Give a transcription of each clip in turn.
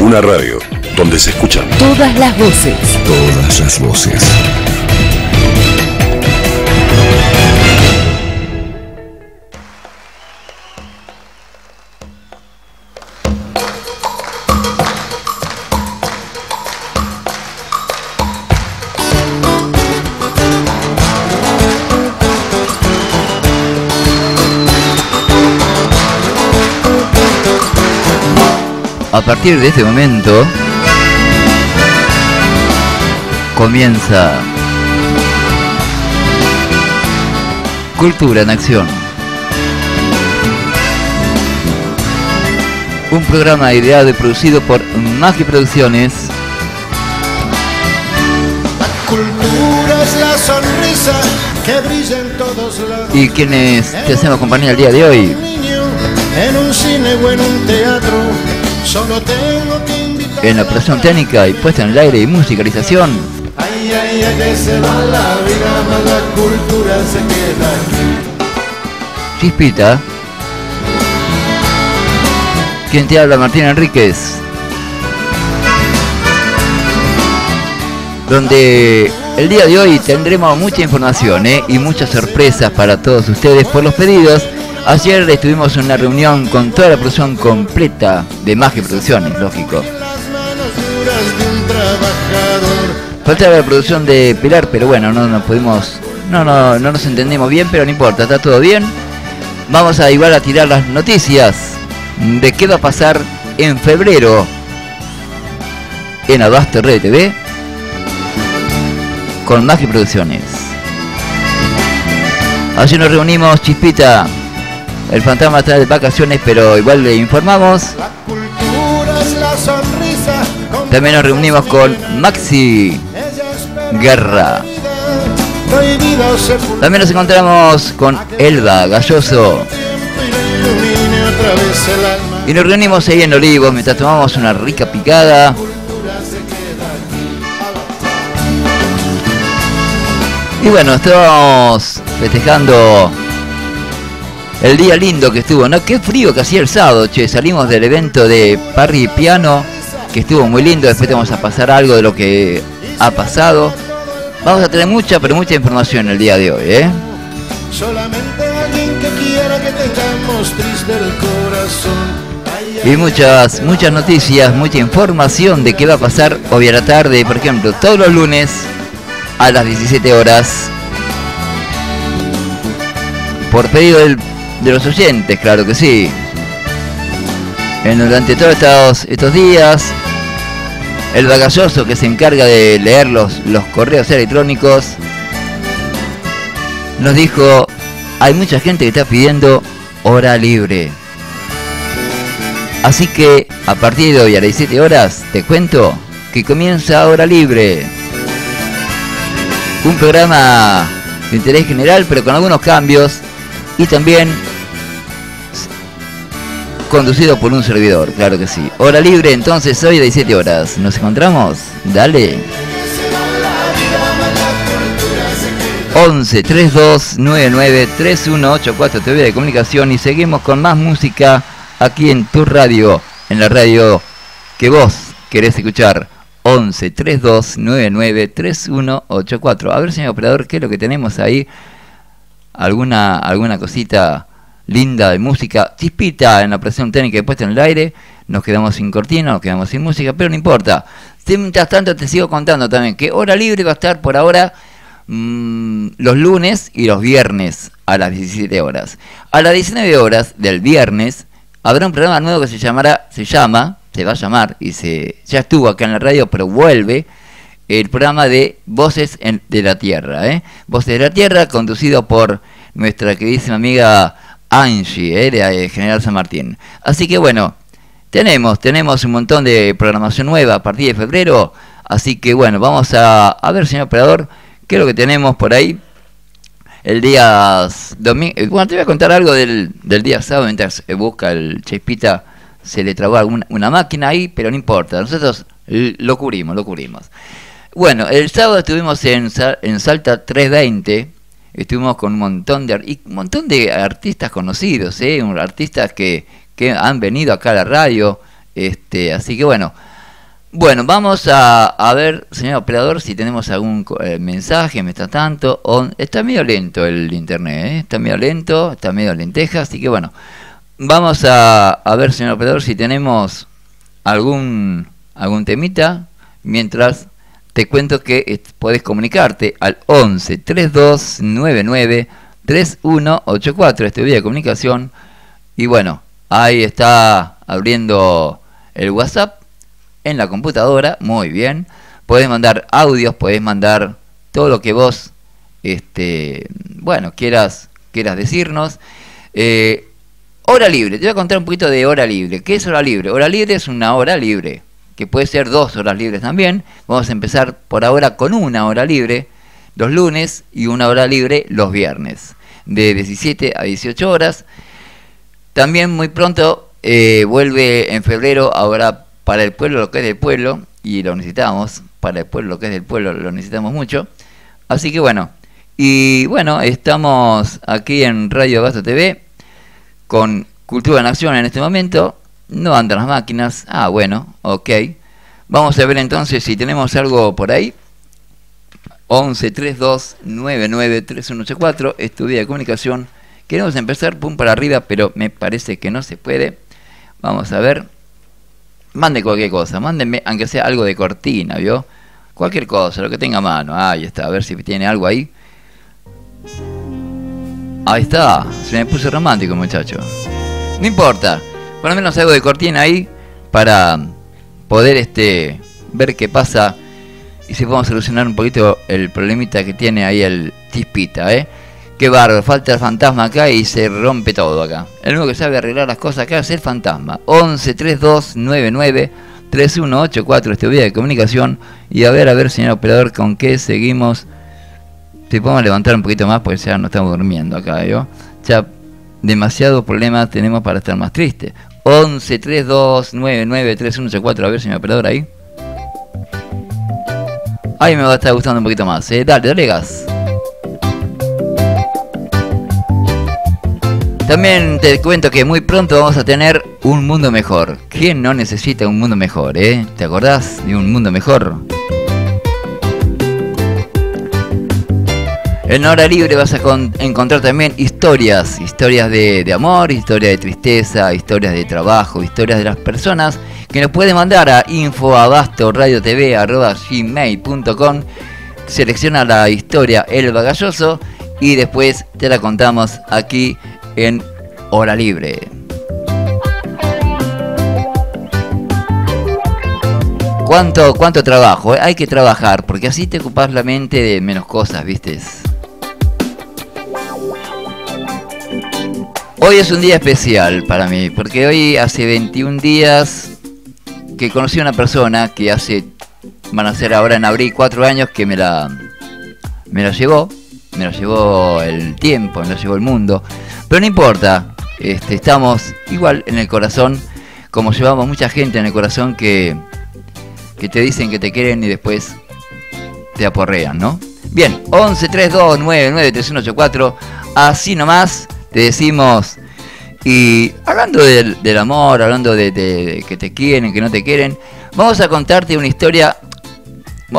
Una radio donde se escuchan todas las voces. Todas las voces. A partir de este momento comienza Cultura en Acción. Un programa ideado y producido por Magi Producciones. La cultura es la sonrisa que brilla en todos lados. Y quienes te hacemos compañía el día de hoy. En un cine o en un teatro, solo tengo que invitar. En la operación técnica y puesta en el aire y musicalización. Ay, ay, ay, que se va la vida, más la cultura se queda aquí. Chispita. Quien te habla, Martín Enríquez. Donde el día de hoy tendremos mucha información ¿eh? y muchas sorpresas para todos ustedes por los pedidos. Ayer estuvimos en una reunión con toda la producción completa de Magia Producciones, lógico. Faltaba la producción de Pilar, pero bueno, no nos pudimos, no, no, no nos entendemos bien, pero no importa, está todo bien. Vamos a igual a tirar las noticias de qué va a pasar en febrero en Abasto Red TV con Magia Producciones. Allí nos reunimos, Chispita. El fantasma está de vacaciones, pero igual le informamos. También nos reunimos con Maxi Guerra. También nos encontramos con Elba Galloso. Y nos reunimos ahí en Olivos mientras tomamos una rica picada. Y bueno, estábamos festejando el día lindo que estuvo, ¿no? Qué frío que hacía el sábado, che. Salimos del evento de Parry Piano, que estuvo muy lindo. Después te vamos a pasar algo de lo que ha pasado. Vamos a tener mucha, pero mucha información el día de hoy, ¿eh? Solamente alguien que quiera que tengamos triste el corazón. Y muchas, muchas noticias, mucha información de qué va a pasar hoy a la tarde, por ejemplo, todos los lunes a las 17 horas. Por pedido del- de los oyentes, claro que sí. En, durante todos estos, estos días, el vagalloso que se encarga de leer los, los correos electrónicos nos dijo, hay mucha gente que está pidiendo hora libre. Así que a partir de hoy a las 17 horas te cuento que comienza Hora Libre. Un programa de interés general pero con algunos cambios y también conducido por un servidor, claro que sí. Hora Libre entonces hoy a las 17 horas. ¿Nos encontramos? Dale. 11 32 99 3184 TV de comunicación y seguimos con más música aquí en tu radio, en la radio que vos querés escuchar. 11 32 99 3184. A ver, señor operador, ¿qué es lo que tenemos ahí? ¿Alguna, alguna cosita linda de música? Chispita en la presión técnica y puesta en el aire. Nos quedamos sin cortina, nos quedamos sin música, pero no importa. Mientras tanto, te sigo contando también que Hora Libre va a estar por ahora mm, los lunes y los viernes a las 17 horas. A las 19 horas del viernes habrá un programa nuevo que se llamará, se llama, se va a llamar y se ya estuvo acá en la radio, pero vuelve el programa de Voces en- de la Tierra, ¿eh? Voces de la Tierra conducido por nuestra queridísima amiga Angie, ¿eh? de eh, General San Martín. Así que bueno, tenemos, tenemos un montón de programación nueva a partir de febrero. Así que bueno, vamos a, ver, señor operador, qué es lo que tenemos por ahí. El día domingo. Bueno, te voy a contar algo del, del día sábado mientras eh, busca el Chespita. Se le trabó alguna, una máquina ahí, pero no importa. Nosotros lo cubrimos, lo cubrimos. Bueno, el sábado estuvimos en, en Salta 320. Estuvimos con un montón de, y un montón de artistas conocidos, ¿eh? Artistas que, que han venido acá a la radio. Este, así que bueno, Bueno, vamos a, ver, señor operador, si tenemos algún eh, mensaje, me está tanto. está medio lento el internet, ¿eh? está medio lento, está medio lenteja, así que bueno, vamos a, a ver, señor operador, si tenemos algún, algún temita, mientras te cuento que puedes comunicarte al 11 3299 3184, este vía de comunicación. Y bueno, ahí está abriendo el WhatsApp en la computadora, muy bien. Puedes mandar audios, puedes mandar todo lo que vos, este, bueno, quieras, quieras decirnos. Eh, hora libre, te voy a contar un poquito de hora libre. ¿Qué es hora libre? Hora libre es una hora libre, que puede ser dos horas libres también. Vamos a empezar por ahora con una hora libre los lunes y una hora libre los viernes, de 17 a 18 horas. También muy pronto eh, vuelve en febrero, ahora para el pueblo lo que es del pueblo, y lo necesitamos, para el pueblo lo que es del pueblo lo necesitamos mucho. Así que bueno, y bueno, estamos aquí en Radio Basto TV con Cultura en Acción en este momento. No andan las máquinas. Ah, bueno, ok. Vamos a ver entonces si tenemos algo por ahí. 11 32 99 3184, estudia de comunicación. Queremos empezar, pum para arriba, pero me parece que no se puede. Vamos a ver. Mande cualquier cosa, mándenme, aunque sea algo de cortina, ¿vio? Cualquier cosa, lo que tenga a mano. Ahí está, a ver si tiene algo ahí. Ahí está, se me puso romántico, muchacho. No importa, por lo menos algo de cortina ahí para poder este ver qué pasa y si podemos solucionar un poquito el problemita que tiene ahí el tispita, ¿eh? Qué barro, falta el fantasma acá y se rompe todo acá. El único que sabe arreglar las cosas acá es el fantasma. 11 32 99 3184 este vía de comunicación. Y a ver, a ver, señor operador, con qué seguimos. Si podemos levantar un poquito más, pues ya no estamos durmiendo acá, ¿yo? Ya demasiados problemas tenemos para estar más tristes. 11 32 99 3184 a ver, señor operador, ahí. Ahí me va a estar gustando un poquito más, ¿eh? Dale, dale gas. También te cuento que muy pronto vamos a tener un mundo mejor. ¿Quién no necesita un mundo mejor, eh? ¿Te acordás de un mundo mejor? En hora libre vas a encontrar también historias, historias de, amor, historias de tristeza, historias de trabajo, historias de las personas que nos pueden mandar a infoabastoradiotv.gmail.com Selecciona la historia El Bagalloso y después te la contamos aquí en Hora Libre. ¿Cuánto, cuánto trabajo? Hay que trabajar, porque así te ocupas la mente de menos cosas, ¿viste? Hoy es un día especial para mí, porque hoy hace 21 días que conocí a una persona que hace, van a ser ahora en abril, 4 años que me la, me la llevó, me la llevó el tiempo, me la llevó el mundo. Pero no importa, este, estamos igual en el corazón, como llevamos mucha gente en el corazón que, que te dicen que te quieren y después te aporrean, ¿no? Bien, 11 32 99 así nomás te decimos. Y hablando del, amor, hablando de, que te quieren, que no te quieren, vamos a contarte una historia.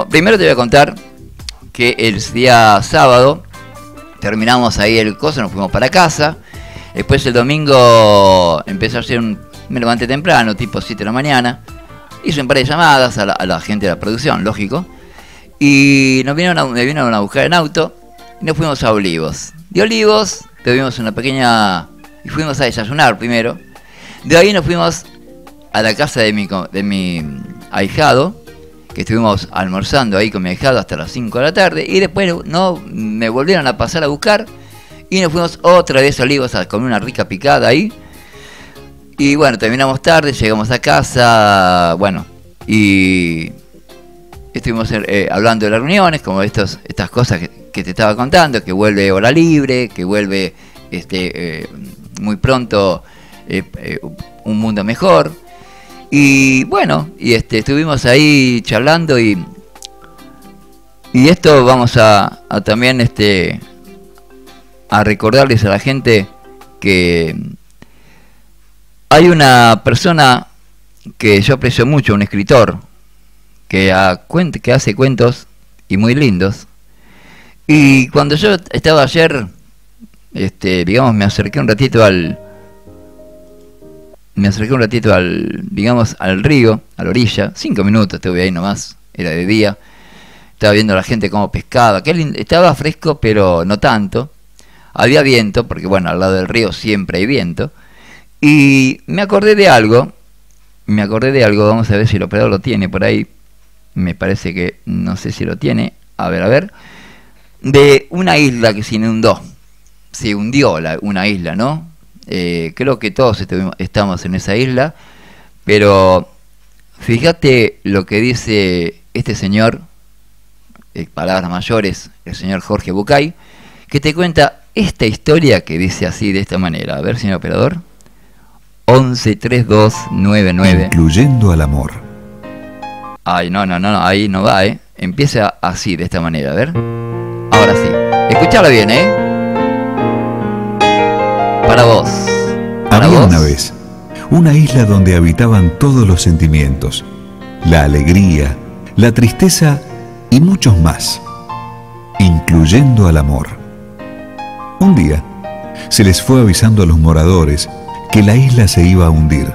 primero te voy a contar que el día sábado terminamos ahí el coso, nos fuimos para casa. Después el domingo empezó a hacer un. Me levanté temprano, tipo 7 de la mañana. Hice un par de llamadas a la, gente de la producción, lógico. Y nos vinieron a, me vinieron a buscar en auto y nos fuimos a Olivos. De Olivos tuvimos una pequeña. y fuimos a desayunar primero. De ahí nos fuimos a la casa de mi, de mi ahijado que estuvimos almorzando ahí con mi hijado hasta las 5 de la tarde y después no me volvieron a pasar a buscar y nos fuimos otra vez a Olivos a comer una rica picada ahí. Y bueno, terminamos tarde, llegamos a casa, bueno, y estuvimos eh, hablando de las reuniones, como estos, estas cosas que, te estaba contando, que vuelve hora libre, que vuelve este, eh, muy pronto eh, un mundo mejor. Y bueno, y este, estuvimos ahí charlando y, y esto vamos a, también este, a recordarles a la gente que hay una persona que yo aprecio mucho, un escritor, que, hace cuentos y muy lindos. Y cuando yo estaba ayer, este, digamos, me acerqué un ratito al, me acerqué un ratito al, digamos, al río, a la orilla, cinco minutos estuve ahí nomás, era de día, estaba viendo a la gente cómo pescaba, estaba fresco pero no tanto, había viento, porque bueno, al lado del río siempre hay viento, y me acordé de algo, me acordé de algo, vamos a ver si el operador lo tiene por ahí, me parece que no sé si lo tiene, a ver, a ver, de una isla que se inundó, se hundió la, una isla, ¿no? Eh, creo que todos estamos en esa isla, pero fíjate lo que dice este señor, eh, palabras mayores, el señor Jorge Bucay, que te cuenta esta historia que dice así, de esta manera. A ver, señor operador. 113299. Incluyendo al amor. Ay, no, no, no, ahí no va, ¿eh? Empieza así, de esta manera, a ver. Ahora sí. Escuchala bien, ¿eh? Para vos. Había una vez una isla donde habitaban todos los sentimientos, la alegría, la tristeza y muchos más, incluyendo al amor. Un día, se les fue avisando a los moradores que la isla se iba a hundir.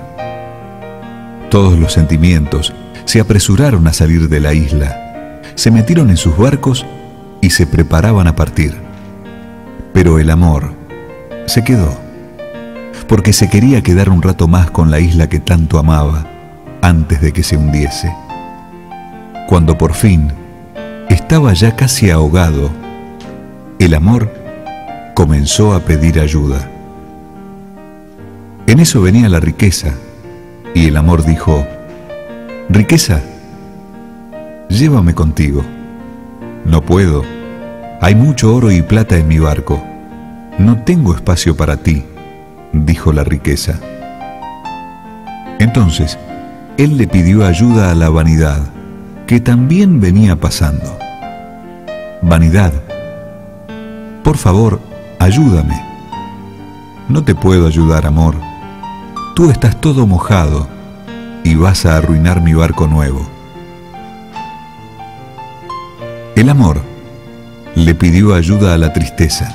Todos los sentimientos se apresuraron a salir de la isla, se metieron en sus barcos y se preparaban a partir. Pero el amor se quedó porque se quería quedar un rato más con la isla que tanto amaba antes de que se hundiese. Cuando por fin estaba ya casi ahogado, el amor comenzó a pedir ayuda. En eso venía la riqueza, y el amor dijo, Riqueza, llévame contigo. No puedo, hay mucho oro y plata en mi barco, no tengo espacio para ti dijo la riqueza. Entonces, él le pidió ayuda a la vanidad, que también venía pasando. Vanidad, por favor, ayúdame. No te puedo ayudar, amor. Tú estás todo mojado y vas a arruinar mi barco nuevo. El amor le pidió ayuda a la tristeza.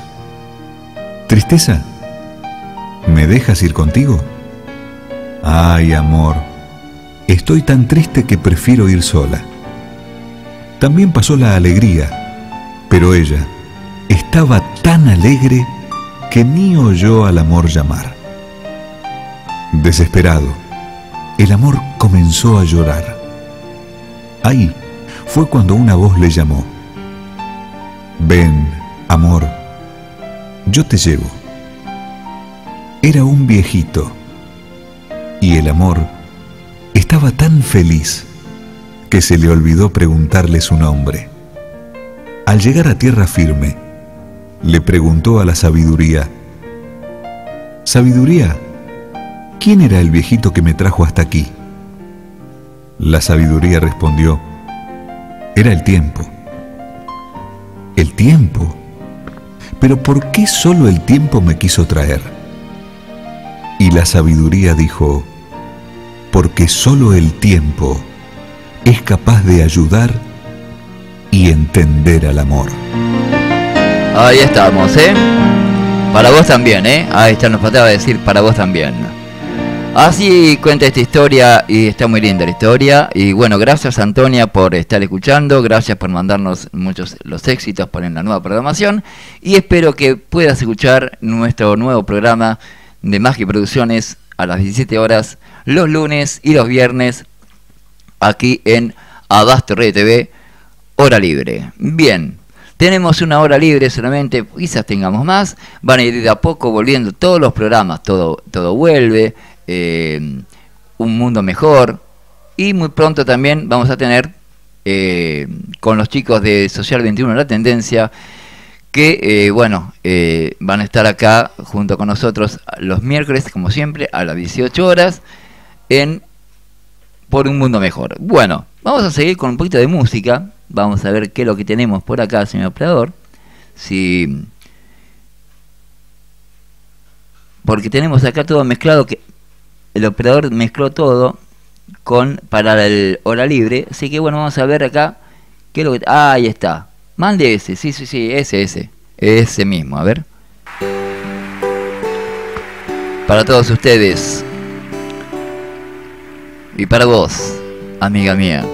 Tristeza, ¿Me dejas ir contigo? Ay, amor, estoy tan triste que prefiero ir sola. También pasó la alegría, pero ella estaba tan alegre que ni oyó al amor llamar. Desesperado, el amor comenzó a llorar. Ahí fue cuando una voz le llamó. Ven, amor, yo te llevo era un viejito y el amor estaba tan feliz que se le olvidó preguntarle su nombre. Al llegar a tierra firme, le preguntó a la sabiduría, Sabiduría, ¿quién era el viejito que me trajo hasta aquí? La sabiduría respondió, era el tiempo. ¿El tiempo? ¿Pero por qué solo el tiempo me quiso traer? Y la sabiduría dijo, porque solo el tiempo es capaz de ayudar y entender al amor. Ahí estamos, ¿eh? Para vos también, ¿eh? Ahí está, nos faltaba decir para vos también. Así cuenta esta historia y está muy linda la historia. Y bueno, gracias Antonia por estar escuchando, gracias por mandarnos muchos los éxitos en la nueva programación y espero que puedas escuchar nuestro nuevo programa de Magia Producciones a las 17 horas los lunes y los viernes aquí en Abasto Radio TV, hora libre. Bien, tenemos una hora libre solamente, quizás tengamos más, van a ir de a poco volviendo todos los programas, todo, todo vuelve, eh, un mundo mejor. Y muy pronto también vamos a tener eh, con los chicos de Social 21 La Tendencia que eh, bueno, van a estar acá junto con nosotros los miércoles, como siempre, a las 18 horas, en Por un Mundo Mejor. Bueno, vamos a seguir con un poquito de música, vamos a ver qué es lo que tenemos por acá, señor operador, si... Porque tenemos acá todo mezclado, que el operador mezcló todo, con para el hora libre. Así que bueno, vamos a ver acá qué lo que... Ah, ahí está. Mande ese, sí, sí, sí, ese, ese. Ese mismo, a ver. Para todos ustedes. Y para vos, amiga mía.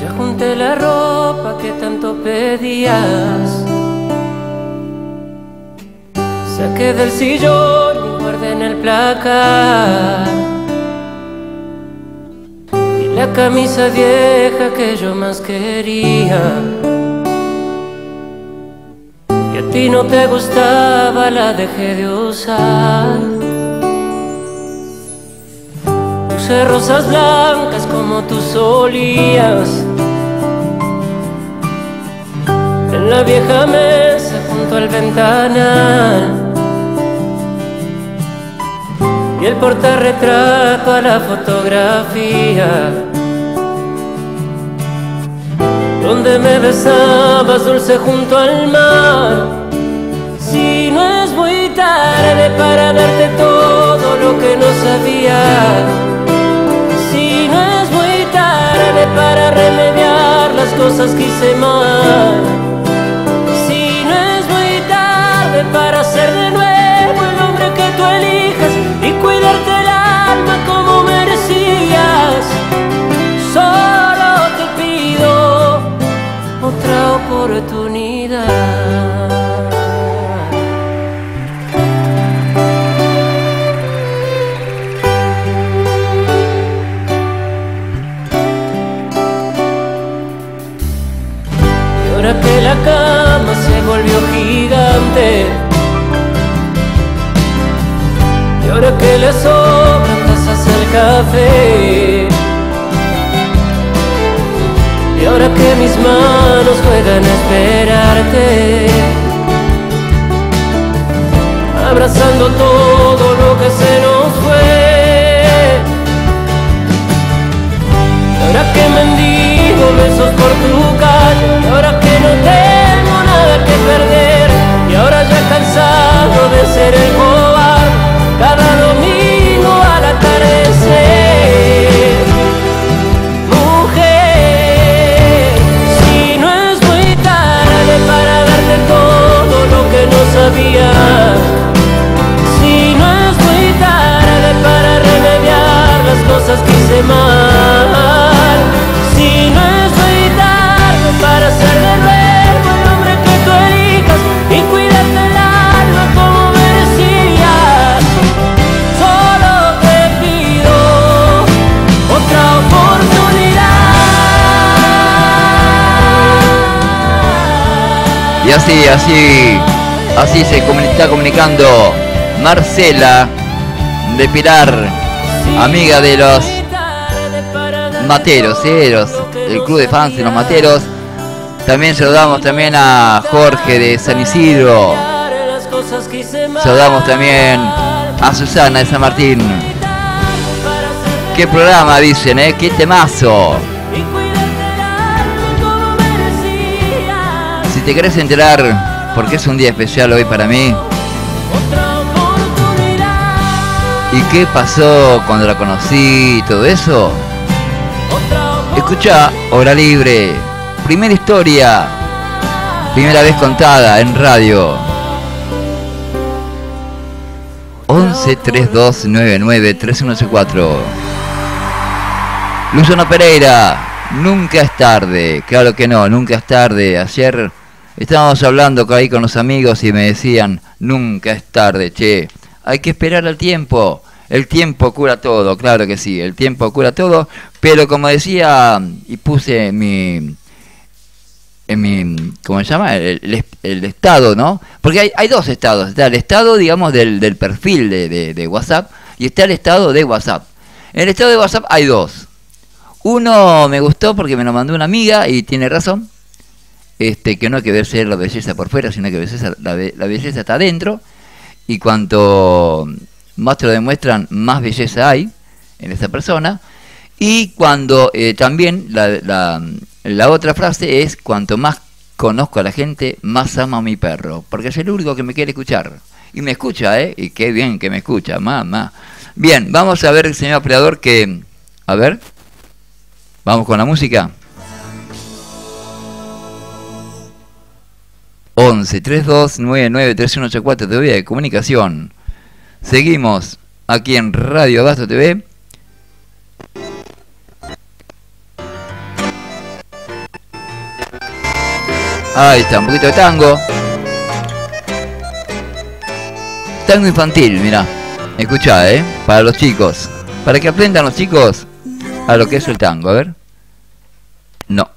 Ya junté la ropa que tanto pedías. Saqué del sillón y guardé en el placar. Y la camisa vieja que yo más quería. Y a ti no te gustaba, la dejé de usar. Puse rosas blancas como tú solías. En la vieja mesa junto al ventanal. Y el portarretrato a la fotografía. Donde me besabas dulce junto al mar. Si no es muy tarde para darte todo lo que no sabía. Si no es muy tarde para remediar las cosas que hice mal. Si no es muy tarde para ser de nuevo el hombre que tú elijas merecías. Solo te pido otra oportunidad. Y ahora que la cama se volvió gigante Y ahora que tazas al Y ahora que mis manos juegan a esperarte Abrazando todo lo que se nos fue. Y ahora que mendigo besos por tu calle Y ahora que no tengo nada que perder Y ahora ya cansado de ser el cosas que hice mal. Si no es muy tarde para ser de nuevo el hombre que tú elijas Y cuidarte el alma como merecías. Solo te pido otra oportunidad. Y así, así, así se está comunicando Marcela de Pilar, amiga de los Materos, ¿eh? Los- el club de fans de los Materos. También saludamos también a Jorge de San Isidro. Saludamos también a Susana de San Martín. ¿Qué programa dicen, eh? ¿Qué temazo? Si te querés enterar, porque es un día especial hoy para mí, ¿y qué pasó cuando la conocí y todo eso? Escucha Hora Libre, primera historia, primera vez contada en radio. 11 32 99 3184 Luciano Pereira, nunca es tarde, claro que no, nunca es tarde. Ayer estábamos hablando ahí con los amigos y me decían, nunca es tarde, che, hay que esperar al tiempo. El tiempo cura todo, claro que sí, el tiempo cura todo, pero como decía y puse en mi en mi ¿cómo se llama? El, estado, ¿no? Porque hay, dos estados, está el estado, digamos, del, del perfil de, de- WhatsApp y está el estado de WhatsApp. En el estado de WhatsApp hay dos. Uno me gustó porque me lo mandó una amiga y tiene razón. Este, que no hay que verse la belleza por fuera, sino que belleza- la, la belleza está adentro. Y cuanto más te lo demuestran, más belleza hay en esa persona. Y cuando eh, también la, la- la otra frase es, cuanto más conozco a la gente, más amo a mi perro. Porque es el único que me quiere escuchar. Y me escucha, ¿eh? Y qué bien que me escucha, mamá. Bien, vamos a ver, señor operador, que... A ver. Vamos con la música. 11 32 99 3184 TV de comunicación. Seguimos aquí en Radio Abasto TV. Ahí está, un poquito de tango. Tango infantil, mira. Escucha, ¿eh? Para los chicos. Para que aprendan los chicos a lo que es el tango. A ver. No.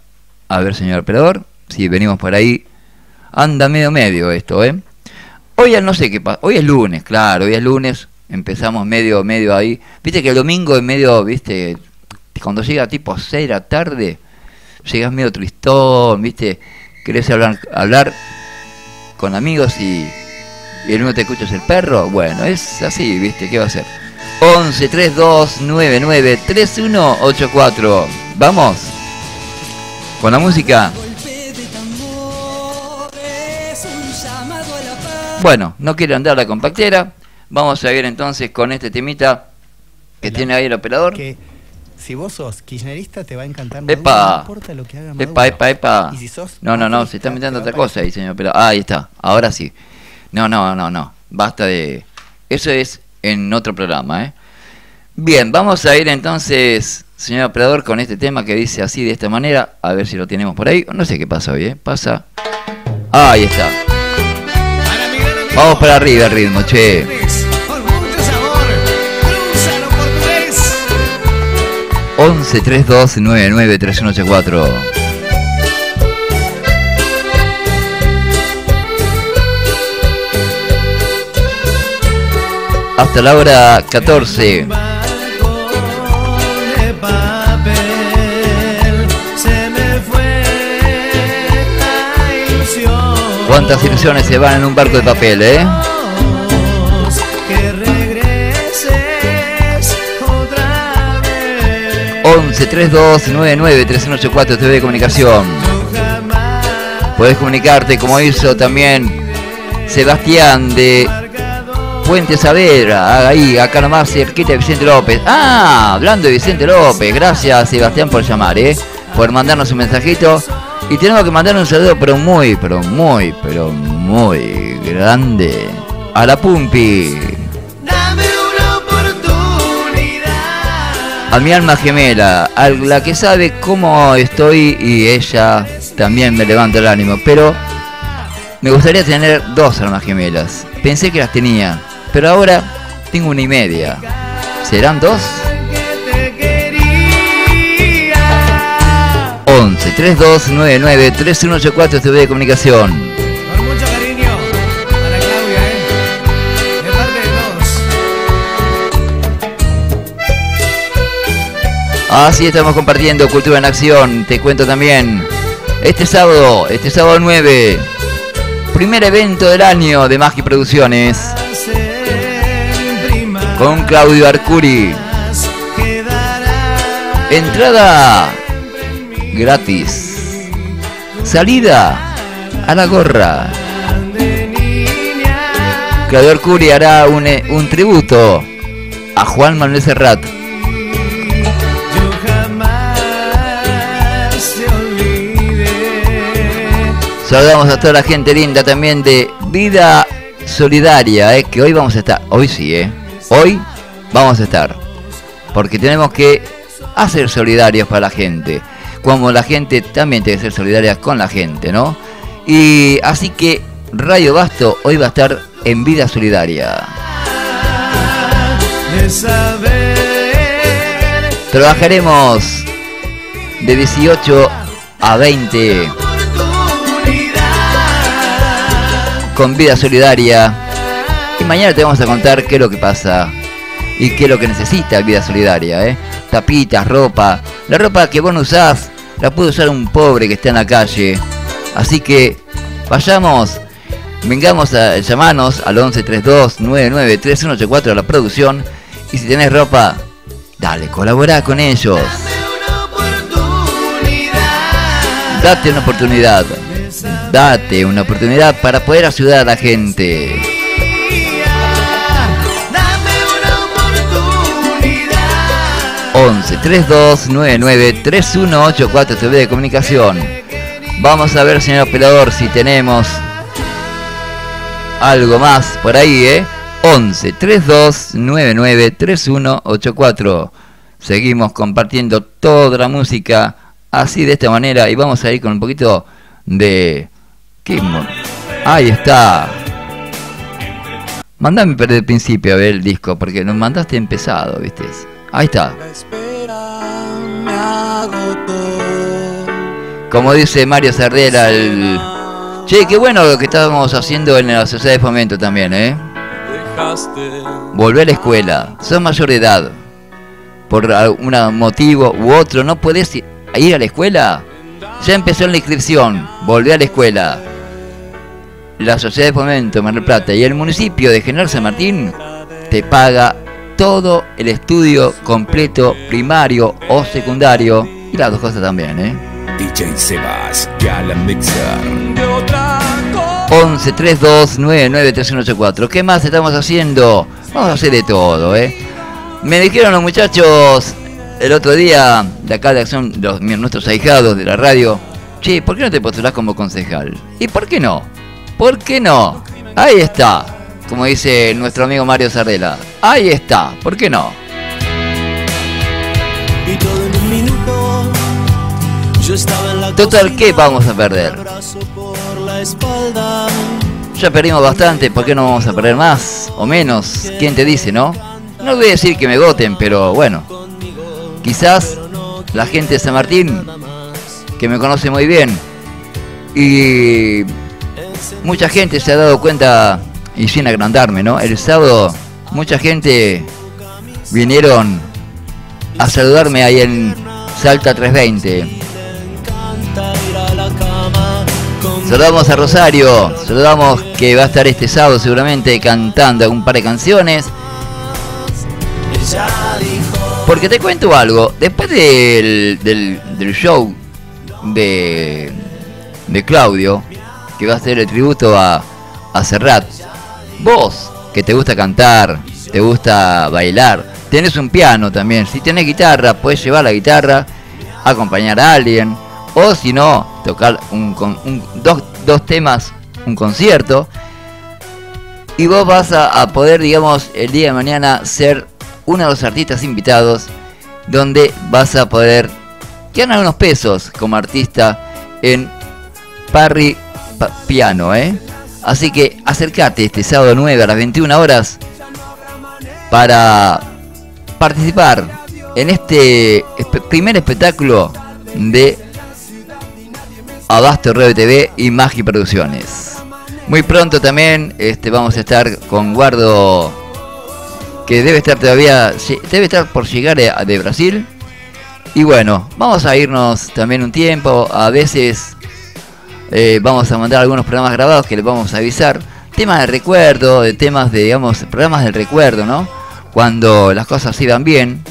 A ver, señor operador. Si venimos por ahí. Anda medio medio esto, ¿eh? Hoy no sé qué pasa. Hoy es lunes, claro. Hoy es lunes. Empezamos medio, medio ahí. Viste que el domingo es medio, viste, cuando llega tipo 6 de la tarde, llegas medio tristón, viste, querés hablar, hablar con amigos y, y el único te escuchas el perro. Bueno, es así, viste, ¿qué va a ser? 11 32 99 3184. Vamos. Con la música. Bueno, no quiero andar la compactera. Vamos a ver entonces con este temita que tiene ahí el operador. Que si vos sos kirchnerista te va a encantar Maduro, epa, no importa lo que haga Maduro. Epa, epa, epa. Y si sos no, no, no, se está metiendo otra cosa ahí, señor operador. Ah, ahí está, ahora sí. No, no, no, no. Basta de... Eso es en otro programa, ¿eh? Bien, vamos a ir entonces, señor operador, con este tema que dice así, de esta manera. A ver si lo tenemos por ahí. No sé qué pasa hoy, ¿eh? Pasa... Ah, ahí está. Vamos para arriba el ritmo, che. 11 32 99 3184. Hasta la hora 14. ¿Cuántas ilusiones se van en un barco de papel, eh? 11 32 99 3184 TV de Comunicación. Puedes comunicarte como hizo también Sebastián de Puente Savera, ahí, acá nomás cerquita de Vicente López. Ah, hablando de Vicente López, gracias Sebastián por llamar, eh, por mandarnos un mensajito. Y tenemos que mandar un saludo, pero muy, pero muy, pero muy grande a la Pumpi. a mi alma gemela, a la que sabe cómo estoy y ella también me levanta el ánimo. Pero me gustaría tener dos almas gemelas. Pensé que las tenía, pero ahora tengo una y media. ¿Serán dos? 11 3299 3184 TV de comunicación. Así estamos compartiendo Cultura en Acción. Te cuento también, este sábado, este sábado 9, primer evento del año de Magi Producciones. Con Claudio Arcuri. Entrada gratis. Salida a la gorra. Claudio Arcuri hará un, un tributo a Juan Manuel Serrat Saludamos a toda la gente linda también de Vida Solidaria, eh, que hoy vamos a estar, hoy sí, eh, hoy vamos a estar, porque tenemos que hacer solidarios para la gente, como la gente también tiene que ser solidaria con la gente, ¿no? Y así que Radio Basto hoy va a estar en Vida Solidaria. Trabajaremos de 18 a 20 con Vida Solidaria. Y mañana te vamos a contar qué es lo que pasa y qué es lo que necesita Vida Solidaria. ¿eh? Tapitas, ropa. La ropa que vos no usás la puede usar un pobre que está en la calle. Así que vayamos, vengamos a llamarnos al 1132 993184 a la producción. Y si tenés ropa, dale, colabora con ellos. Date una oportunidad date una oportunidad para poder ayudar a la gente. 1132993184 TV de comunicación. Vamos a ver, señor operador, si tenemos algo más por ahí, ¿eh? 11 3299 3184. Seguimos compartiendo toda la música así de esta manera y vamos a ir con un poquito de ¿Qué Ahí está. Mandame desde el principio a ver el disco porque nos mandaste empezado, ¿viste? Ahí está. Como dice Mario Sardela, el... Che, qué bueno lo que estábamos haciendo en la sociedad de fomento también, ¿eh? Volver a la escuela. Sos mayor de edad. Por algún motivo u otro, ¿no puedes ir a la escuela? Ya empezó la inscripción. Volver a la escuela. La Sociedad de Fomento Mar del Plata y el municipio de General San Martín te paga todo el estudio completo primario o secundario y las dos cosas también, ¿eh? DJ Sebas, Mixer. 11 32 99 ¿Qué más estamos haciendo? Vamos a hacer de todo, ¿eh? Me dijeron los muchachos el otro día de acá de acción, los, nuestros ahijados de la radio, che, ¿por qué no te postulás como concejal? ¿Y por qué no? ¿Por qué no? Ahí está, como dice nuestro amigo Mario Sardela. Ahí está, ¿por qué no? Total, ¿qué vamos a perder? Ya perdimos bastante, ¿por qué no vamos a perder más o menos? ¿Quién te dice, no? No voy a decir que me voten, pero bueno. Quizás la gente de San Martín, que me conoce muy bien, y mucha gente se ha dado cuenta, y sin agrandarme, ¿no? El sábado, mucha gente vinieron a saludarme ahí en Salta 320 Saludamos a Rosario, saludamos que va a estar este sábado seguramente cantando un par de canciones. Porque te cuento algo, después del, del, show de, de Claudio, que va a ser el tributo a, a Serrat, vos que te gusta cantar, te gusta bailar, tenés un piano también, si tenés guitarra, puedes llevar la guitarra, acompañar a alguien, o si no, tocar un, dos, temas, un concierto, y vos vas a, poder, digamos, el día de mañana ser uno de los artistas invitados, donde vas a poder ganar unos pesos como artista en Parry Piano, ¿eh? Así que acércate este sábado 9 a las 21 horas para participar en este primer espectáculo de Abasto TV y Magi Producciones. Muy pronto también este, vamos a estar con Guardo, que debe estar todavía, debe estar por llegar de Brasil. Y bueno, vamos a irnos también un tiempo, a veces eh, vamos a mandar algunos programas grabados que les vamos a avisar. Temas de recuerdo, de temas de, digamos, programas del recuerdo, ¿no? Cuando las cosas iban bien.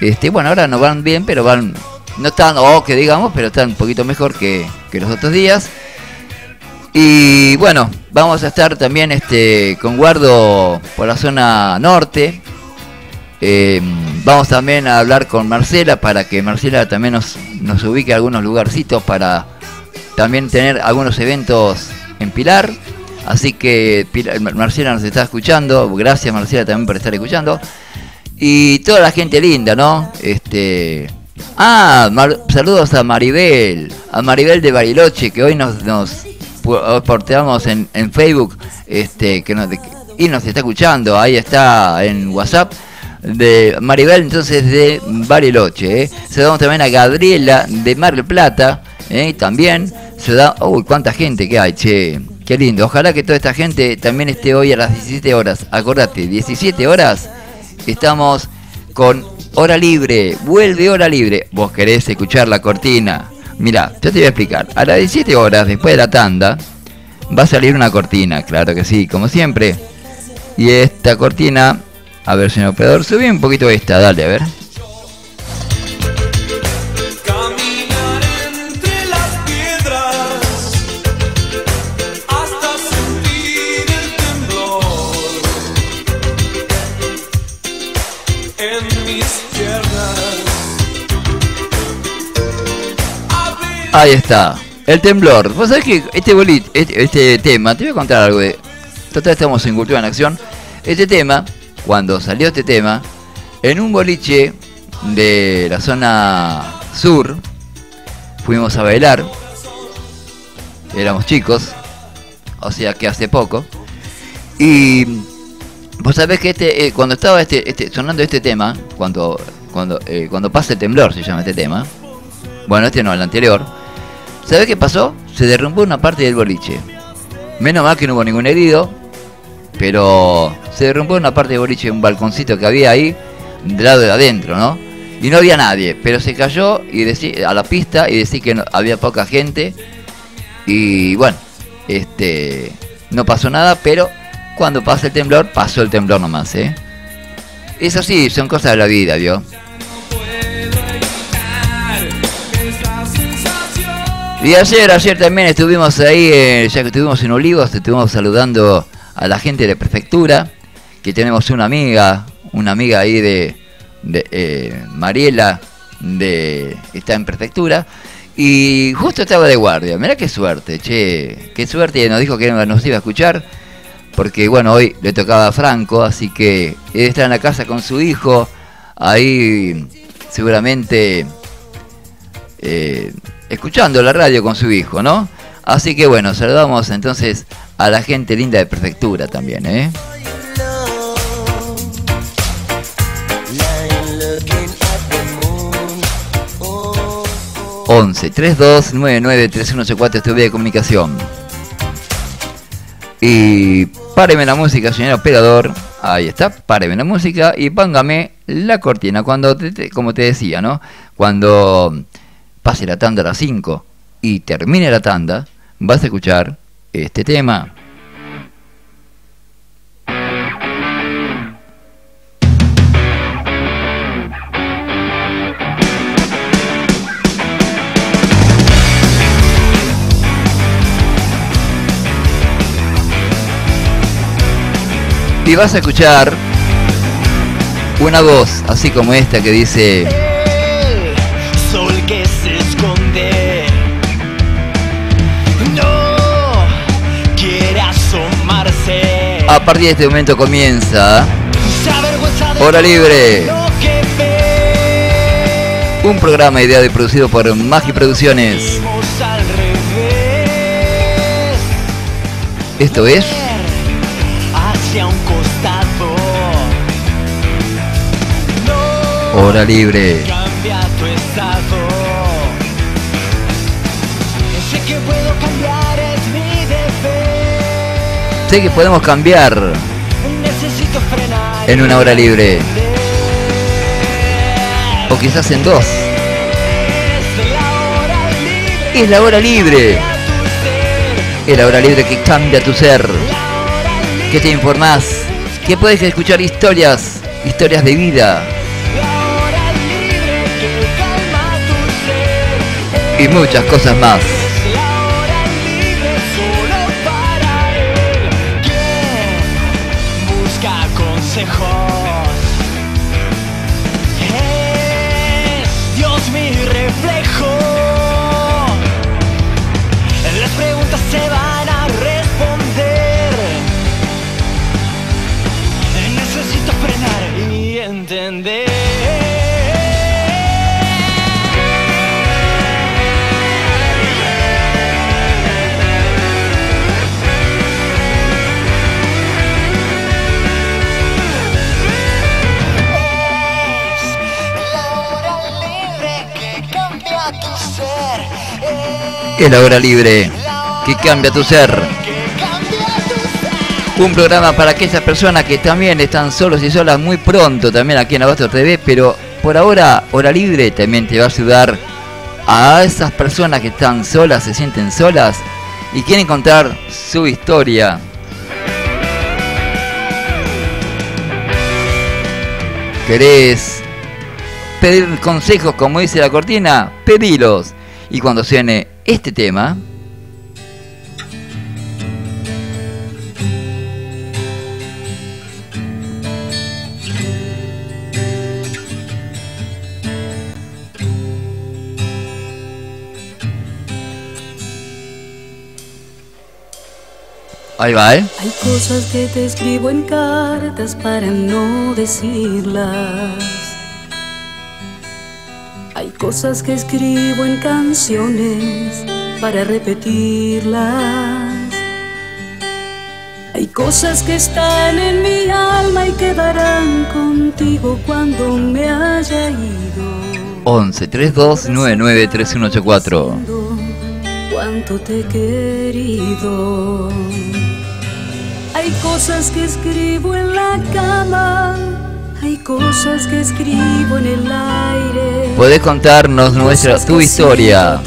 Este, bueno, ahora no van bien, pero van no están, o que digamos, pero están un poquito mejor que, los otros días. Y bueno, vamos a estar también este, con guardo por la zona norte. Eh, vamos también a hablar con Marcela para que Marcela también nos, nos ubique algunos lugarcitos para también tener algunos eventos en Pilar. Así que Marcela nos está escuchando. Gracias Marcela también por estar escuchando. Y toda la gente linda, ¿no? Este, Ah, saludos a Maribel, a Maribel de Bariloche, que hoy nos, nos porteamos en, en Facebook este, que nos, y nos está escuchando. Ahí está en WhatsApp de Maribel, entonces de Bariloche. ¿eh? Saludamos también a Gabriela de Mar del Plata, ¿eh? también. Se da, uy, cuánta gente que hay, che. Qué lindo. Ojalá que toda esta gente también esté hoy a las 17 horas. Acordate, 17 horas. Estamos con Hora libre, vuelve hora libre. Vos querés escuchar la cortina. Mira, yo te voy a explicar. A las 17 horas, después de la tanda, va a salir una cortina, claro que sí, como siempre. Y esta cortina, a ver, señor operador, subí un poquito esta, dale, a ver. Ahí está. El temblor. Vos sabés que este bolit, este, este tema, te voy a contar algo de. Total estamos en Cultura en Acción. Este tema, cuando salió este tema, en un boliche de la zona sur, fuimos a bailar. Éramos chicos, o sea que hace poco. Y vos sabés que este, eh, cuando estaba este, este, sonando este tema, cuando, cuando, eh, cuando pasa el temblor se llama este tema. Bueno, este no, el anterior. ¿Sabés qué pasó? Se derrumbó una parte del boliche. Menos mal que no hubo ningún herido, pero se derrumbó una parte del boliche, un balconcito que había ahí, del lado de adentro, ¿no? Y no había nadie, pero se cayó y a la pista y decía que había poca gente. Y bueno, este no pasó nada, pero cuando pasa el temblor, pasó el temblor nomás, ¿eh? Es así, son cosas de la vida, ¿vio? Y ayer, ayer también estuvimos ahí, eh, ya que estuvimos en Olivos, estuvimos saludando a la gente de prefectura, que tenemos una amiga, una amiga ahí de, eh, Mariela, de, está en prefectura, y justo estaba de guardia. Mirá qué suerte, che, qué suerte, nos dijo que nos iba a escuchar, porque bueno, hoy le tocaba a Franco, así que él está en la casa con su hijo, ahí seguramente... Eh, escuchando la radio con su hijo, ¿no? Así que bueno, saludamos entonces a la gente linda de prefectura también, ¿eh? ...11 32 99 3184 este de comunicación. Y páreme la música, señor operador. Ahí está, páreme la música y póngame la cortina. Cuando, como te decía, ¿no? Cuando pase la tanda a las 5 y termine la tanda, vas a escuchar este tema. Y vas a escuchar una voz así como esta que dice... A partir de este momento comienza Hora Libre. Un programa ideado y producido por Magi Producciones. Esto es Hora Libre. Sé que podemos cambiar en una hora libre. O quizás en dos. Es la hora libre. Es la hora libre que cambia tu ser. Que te informás. Que puedes escuchar historias. Historias de vida. Y muchas cosas más. Es la hora libre que cambia tu ser. Un programa para aquellas personas que también están solos y solas muy pronto también aquí en Abasto TV, pero por ahora Hora Libre también te va a ayudar a esas personas que están solas, se sienten solas y quieren contar su historia. ¿Querés pedir consejos como dice la cortina? Pedilos. Y cuando suene este tema Ahí va. ¿eh? Hay cosas que te escribo en cartas para no decirlas Cosas que escribo en canciones para repetirlas. Hay cosas que están en mi alma y quedarán contigo cuando me haya ido. 11 32 99 3184 Cuánto te he querido. Hay cosas que escribo en la cama, hay cosas que escribo en el aire. Podés contarnos nuestra, tu historia,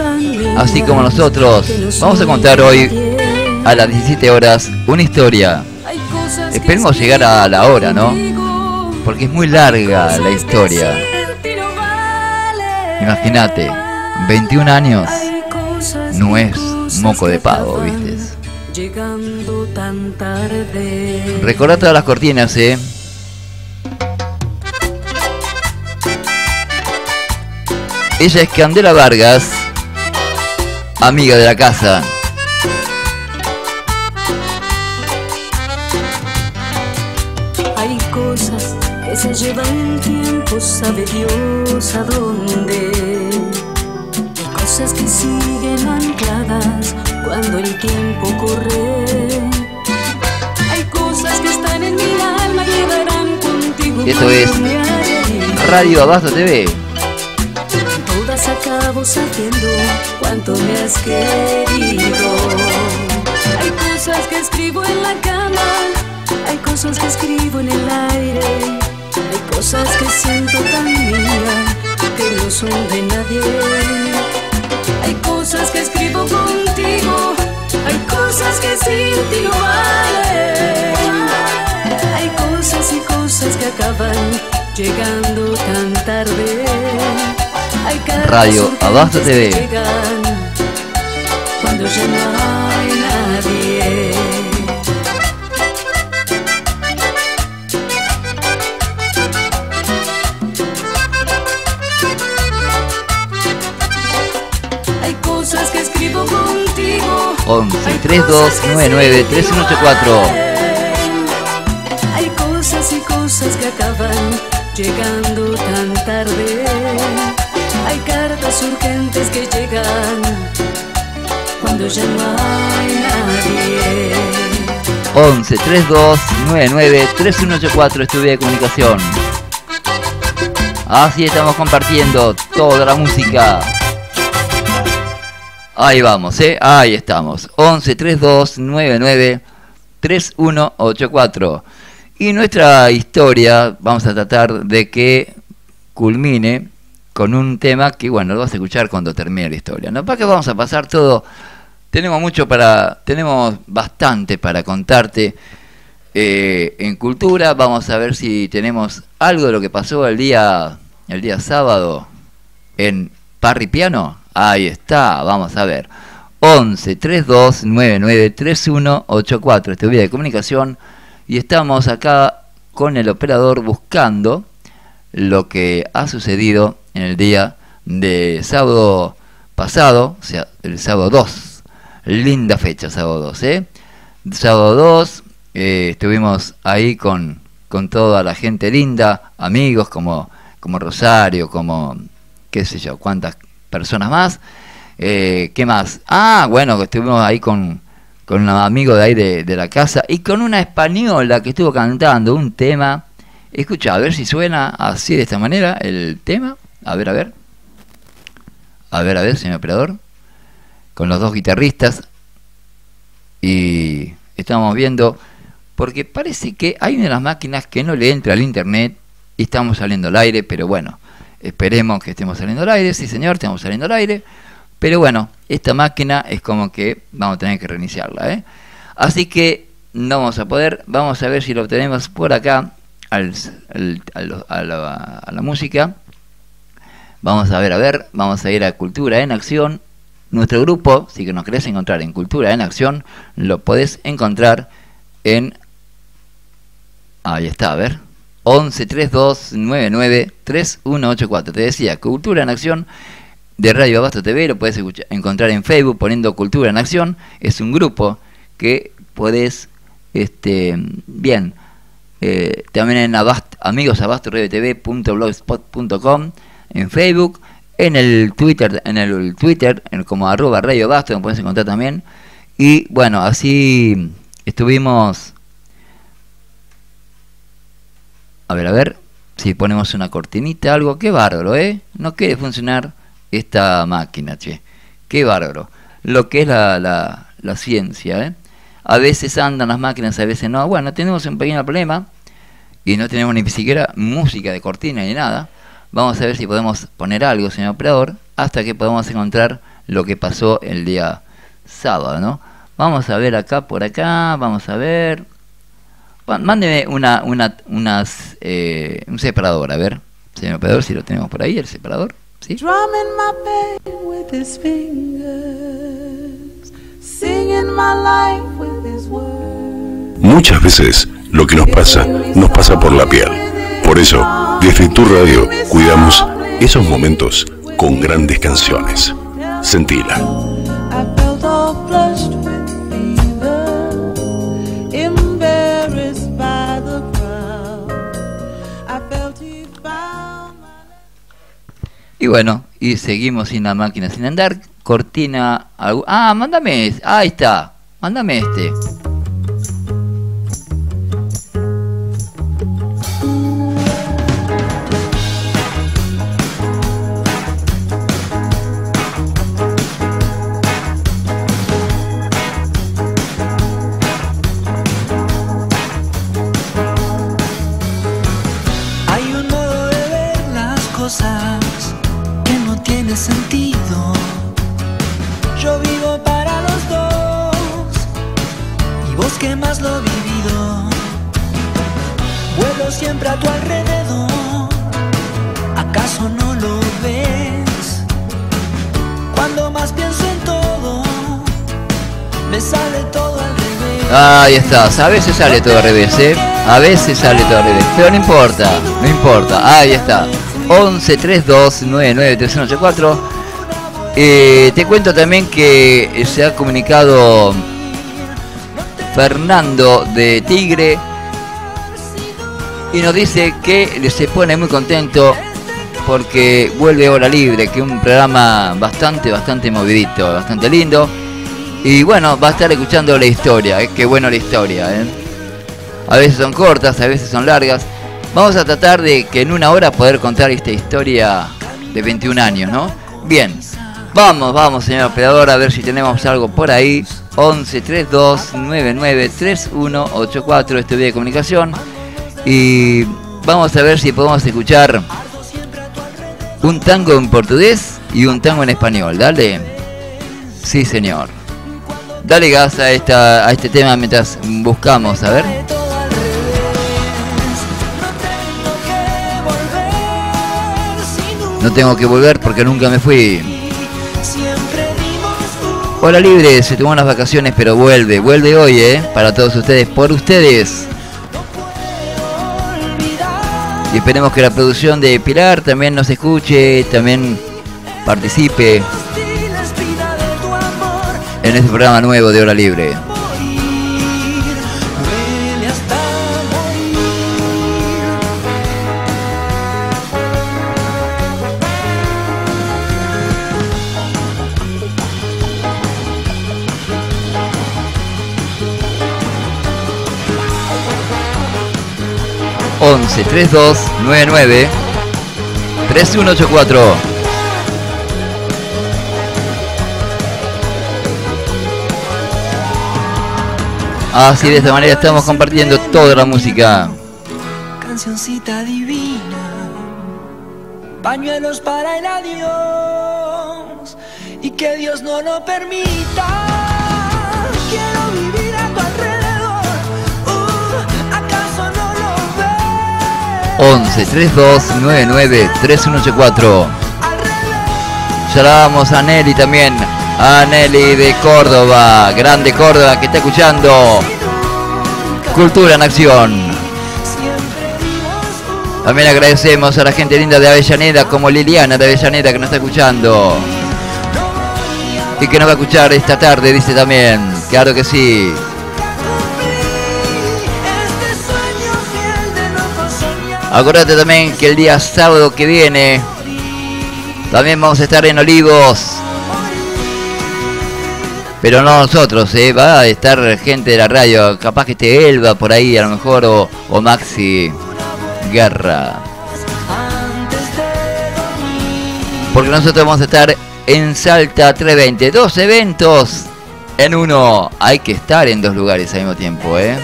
así como nosotros. Vamos a contar hoy a las 17 horas una historia. Esperemos llegar a la hora, ¿no? Porque es muy larga la historia. Imagínate, 21 años no es moco de pavo, ¿viste? Recordá todas las cortinas, ¿eh? Ella es Candela Vargas, amiga de la casa. Hay cosas que se llevan el tiempo, sabe Dios a dónde. Hay cosas que siguen ancladas cuando el tiempo corre. Hay cosas que están en mi alma y quedarán contigo. Esto es. Radio Abasto TV. Acabo sabiendo cuánto me has querido. Hay cosas que escribo en la cama, hay cosas que escribo en el aire, hay cosas que siento tan mía que no son de nadie. Hay cosas que escribo contigo, hay cosas que sin ti no valen. Hay cosas y cosas que acaban llegando tan tarde. Radio Abasto TV. Cuando ya no hay nadie. Hay cosas que escribo contigo. 11 Hay 32 cosas que 99 sin ti no 3184. valen. Hay cosas y cosas que acaban llegando ya no hay nadie. 11 32 99 3184 Estudio de Comunicación. Así estamos compartiendo toda la música. Ahí vamos, ¿eh? Ahí estamos. 11 32 99 3184. Y nuestra historia vamos a tratar de que culmine con un tema que, bueno, lo vas a escuchar cuando termine la historia. ¿No? ¿Para qué vamos a pasar todo? Tenemos mucho para, tenemos bastante para contarte eh, en cultura. Vamos a ver si tenemos algo de lo que pasó el día, el día sábado en Parripiano. Ahí está, vamos a ver. 11 32 99 31 84. Este vía de comunicación. Y estamos acá con el operador buscando lo que ha sucedido en el día de sábado pasado, o sea, el sábado 2. Linda fecha, sábado 2, ¿eh? Sábado 2, eh, estuvimos ahí con, con toda la gente linda, amigos como, como Rosario, como, qué sé yo, cuántas personas más. Eh, ¿Qué más? Ah, bueno, estuvimos ahí con, con un amigo de ahí de, de la casa y con una española que estuvo cantando un tema. Escucha, a ver si suena así de esta manera el tema. A ver, a ver. A ver, a ver, señor operador. Con los dos guitarristas. Y estamos viendo. Porque parece que hay una de las máquinas que no le entra al internet. Y estamos saliendo al aire, pero bueno. Esperemos que estemos saliendo al aire. Sí, señor, estamos saliendo al aire. Pero bueno, esta máquina es como que vamos a tener que reiniciarla. ¿eh? Así que no vamos a poder. Vamos a ver si lo tenemos por acá al, a la, a la música. Vamos a ver, a ver. Vamos a ir a Cultura en Acción. Nuestro grupo, si nos querés encontrar en Cultura en Acción, lo podés encontrar en... Ahí está, a ver. 11 32 99 3184. Te decía, Cultura en Acción de Radio Abasto TV, lo puedes encontrar en Facebook poniendo Cultura en Acción. Es un grupo que podés, este, bien, eh, también en Abast, amigos en Facebook, en el Twitter, en el Twitter, en como arroba Radio Abasto, me puedes encontrar también. Y bueno, así estuvimos. A ver, a ver, si ponemos una cortinita, algo, qué bárbaro, ¿eh? No quiere funcionar esta máquina, che. Qué bárbaro. Lo que es la, la, la ciencia, ¿eh? A veces andan las máquinas, a veces no. Bueno, tenemos un pequeño problema y no tenemos ni siquiera música de cortina ni nada. Vamos a ver si podemos poner algo, señor operador, hasta que podamos encontrar lo que pasó el día sábado, ¿no? Vamos a ver acá por acá, vamos a ver. Mándeme una, una, unas, eh, un separador, a ver, señor operador, si lo tenemos por ahí, el separador. ¿Sí? Muchas veces lo que nos pasa, nos pasa por la piel. Por eso, desde tu radio, cuidamos esos momentos con grandes canciones. Sentila. Y bueno, y seguimos sin la máquina sin andar. Cortina. Ah, mándame. Ahí está. Mándame este. Siempre a tu alrededor. ¿Acaso no lo ves? Cuando más pienso en todo, me sale todo al revés. Ahí estás, a veces sale todo al revés, ¿eh? A veces sale todo al revés, pero no importa, no importa. Ahí está. 11 32 99 3184. Eh, te cuento también que se ha comunicado Fernando de Tigre y nos dice que se pone muy contento porque vuelve Hora Libre, que un programa bastante, bastante movidito, bastante lindo. Y bueno, va a estar escuchando la historia, ¿eh? qué bueno la historia. ¿eh? A veces son cortas, a veces son largas. Vamos a tratar de que en una hora poder contar esta historia de 21 años, ¿no? Bien, vamos, vamos, señor operador, a ver si tenemos algo por ahí. 11 32 99 3184, este de comunicación. Y vamos a ver si podemos escuchar un tango en portugués y un tango en español. Dale. Sí, señor. Dale gas a, esta, a este tema mientras buscamos, a ver. No tengo que volver porque nunca me fui. Hola Libre, se tomó unas vacaciones pero vuelve, vuelve hoy, ¿eh? Para todos ustedes, por ustedes. Y esperemos que la producción de Pilar también nos escuche, también participe en este programa nuevo de Hora Libre. 11 32 99 3184. Así de esta manera estamos compartiendo toda la música. Cancioncita divina, pañuelos para el adiós y que Dios no lo permita. Quiero vivir 11 32 99 3184. Saludamos a Nelly también, a Nelly de Córdoba, grande Córdoba que está escuchando Cultura en Acción. También agradecemos a la gente linda de Avellaneda como Liliana de Avellaneda que nos está escuchando. Y que nos va a escuchar esta tarde, dice también. Claro que sí. Acordate también que el día sábado que viene también vamos a estar en Olivos. Pero no nosotros, ¿eh? va a estar gente de la radio, capaz que esté Elba por ahí a lo mejor o, o Maxi Guerra. Porque nosotros vamos a estar en Salta 320, dos eventos en uno. Hay que estar en dos lugares al mismo tiempo, ¿eh?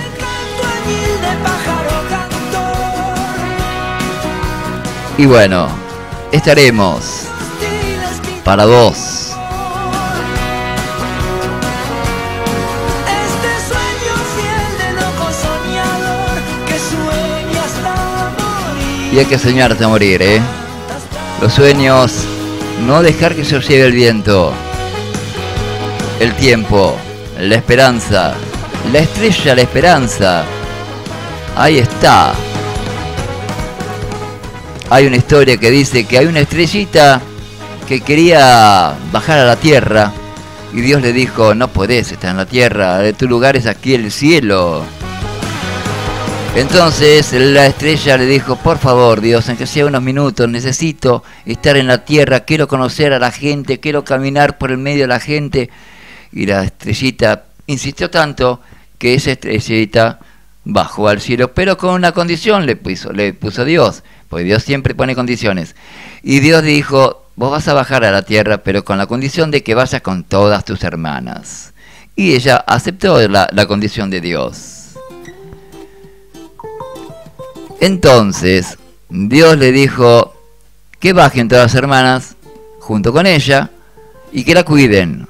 Y bueno, estaremos para vos. Y hay que soñarte a morir, ¿eh? Los sueños, no dejar que se os lleve el viento. El tiempo, la esperanza, la estrella, la esperanza. Ahí está. Hay una historia que dice que hay una estrellita que quería bajar a la tierra y Dios le dijo, no podés estar en la tierra, tu lugar es aquí el cielo. Entonces la estrella le dijo, por favor Dios, aunque sea unos minutos, necesito estar en la tierra, quiero conocer a la gente, quiero caminar por el medio de la gente. Y la estrellita insistió tanto que esa estrellita bajó al cielo, pero con una condición le puso, le puso Dios, porque Dios siempre pone condiciones. Y Dios dijo, vos vas a bajar a la tierra, pero con la condición de que vayas con todas tus hermanas. Y ella aceptó la, condición de Dios. Entonces, Dios le dijo que bajen todas las hermanas junto con ella y que la cuiden.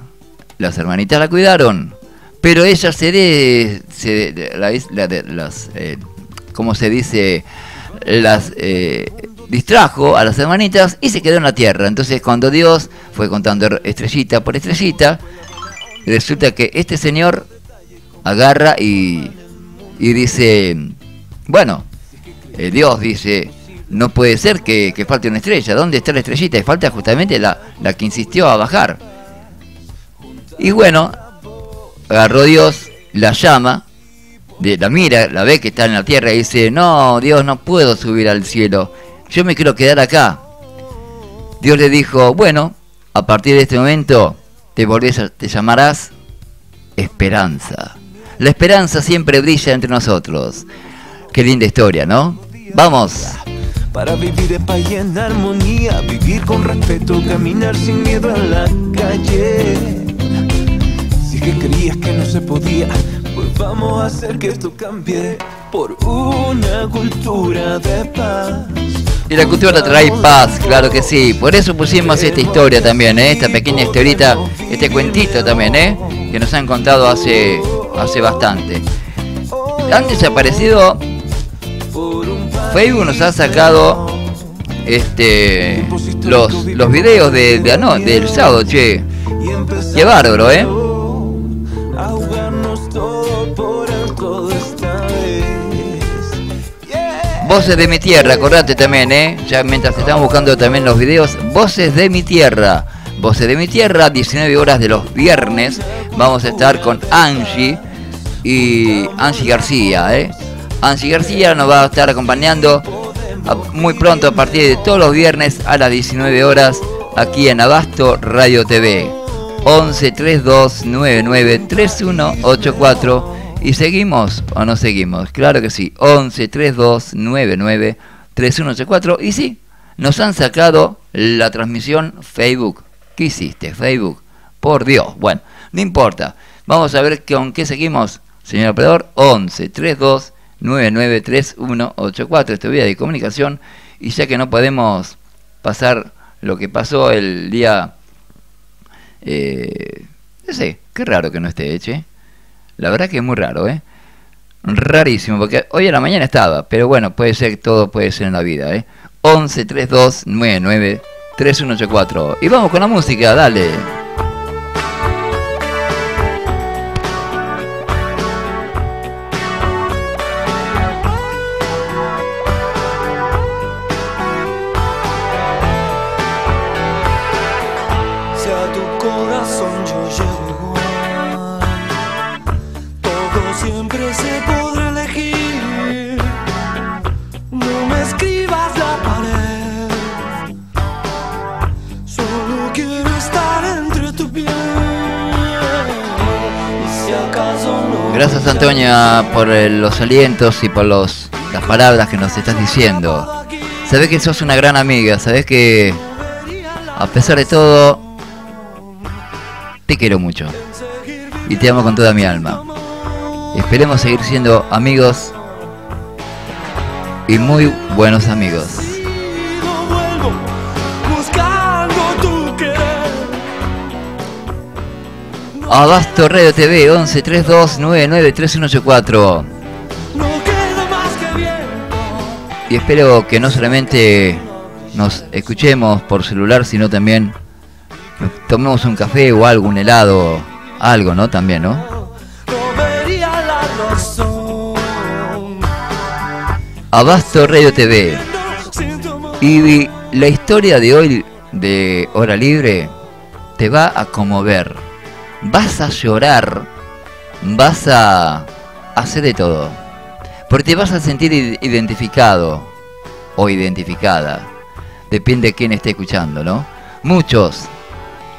Las hermanitas la cuidaron, pero ella se, de, se la, las, eh, ¿cómo se dice? Las eh, distrajo a las hermanitas y se quedó en la tierra. Entonces, cuando Dios fue contando estrellita por estrellita, resulta que este señor agarra y, y dice, bueno, eh, Dios dice, no puede ser que, falte una estrella. ¿Dónde está la estrellita? Y falta justamente la, la que insistió a bajar. Y bueno, agarró Dios, la llama, la mira, la ve que está en la tierra y dice, no, Dios, no puedo subir al cielo. Yo me quiero quedar acá. Dios le dijo, bueno, a partir de este momento te volvés te llamarás esperanza. La esperanza siempre brilla entre nosotros. Qué linda historia, ¿no? Vamos. Para vivir en paz y en armonía, vivir con respeto, caminar sin miedo en la calle. Si que creías que no se podía, vamos a hacer que esto cambie por una cultura de paz. Y la cultura trae paz, claro que sí. Por eso pusimos esta historia también, ¿eh? esta pequeña historita, este cuentito también, ¿eh? que nos han contado hace, hace bastante. Han desaparecido Facebook nos ha sacado este los, los videos de, de no, del sábado, che. Qué bárbaro, ¿eh? Voces de mi tierra, acordate también, ¿eh? Ya mientras estamos buscando también los videos, Voces de mi tierra. Voces de mi tierra, 19 horas de los viernes. Vamos a estar con Angie y Angie García, ¿eh? Angie García nos va a estar acompañando muy pronto a partir de todos los viernes a las 19 horas aquí en Abasto Radio TV 11 32 99 3184 y seguimos o no seguimos claro que sí 11 32 99 3184 y sí nos han sacado la transmisión Facebook. ¿qué hiciste Facebook? por Dios. Bueno no importa. Vamos a ver con qué seguimos señor operador. 11 32 993184, esta vía de comunicación, y ya que no podemos pasar lo que pasó el día... Eh, no sé, qué raro que no esté hecho. La verdad que es muy raro, ¿eh? Rarísimo, porque hoy a la mañana estaba, pero bueno, puede ser, todo puede ser en la vida, ¿eh? 11 32 99 3184. Y vamos con la música, dale. Gracias Antonia por eh, los alientos y por los, las palabras que nos estás diciendo. Sabes que sos una gran amiga, sabes que a pesar de todo, te quiero mucho y te amo con toda mi alma. Esperemos seguir siendo amigos y muy buenos amigos. Abasto Radio TV 11 32 99 3184. Y espero que no solamente nos escuchemos por celular, sino también tomemos un café o algo, un helado, algo, ¿no? También, ¿no? Abasto Radio TV. Y la historia de hoy de Hora Libre te va a conmover. Vas a llorar. Vas a hacer de todo. Porque te vas a sentir identificado o identificada. Depende de quién esté escuchando, ¿no? Muchos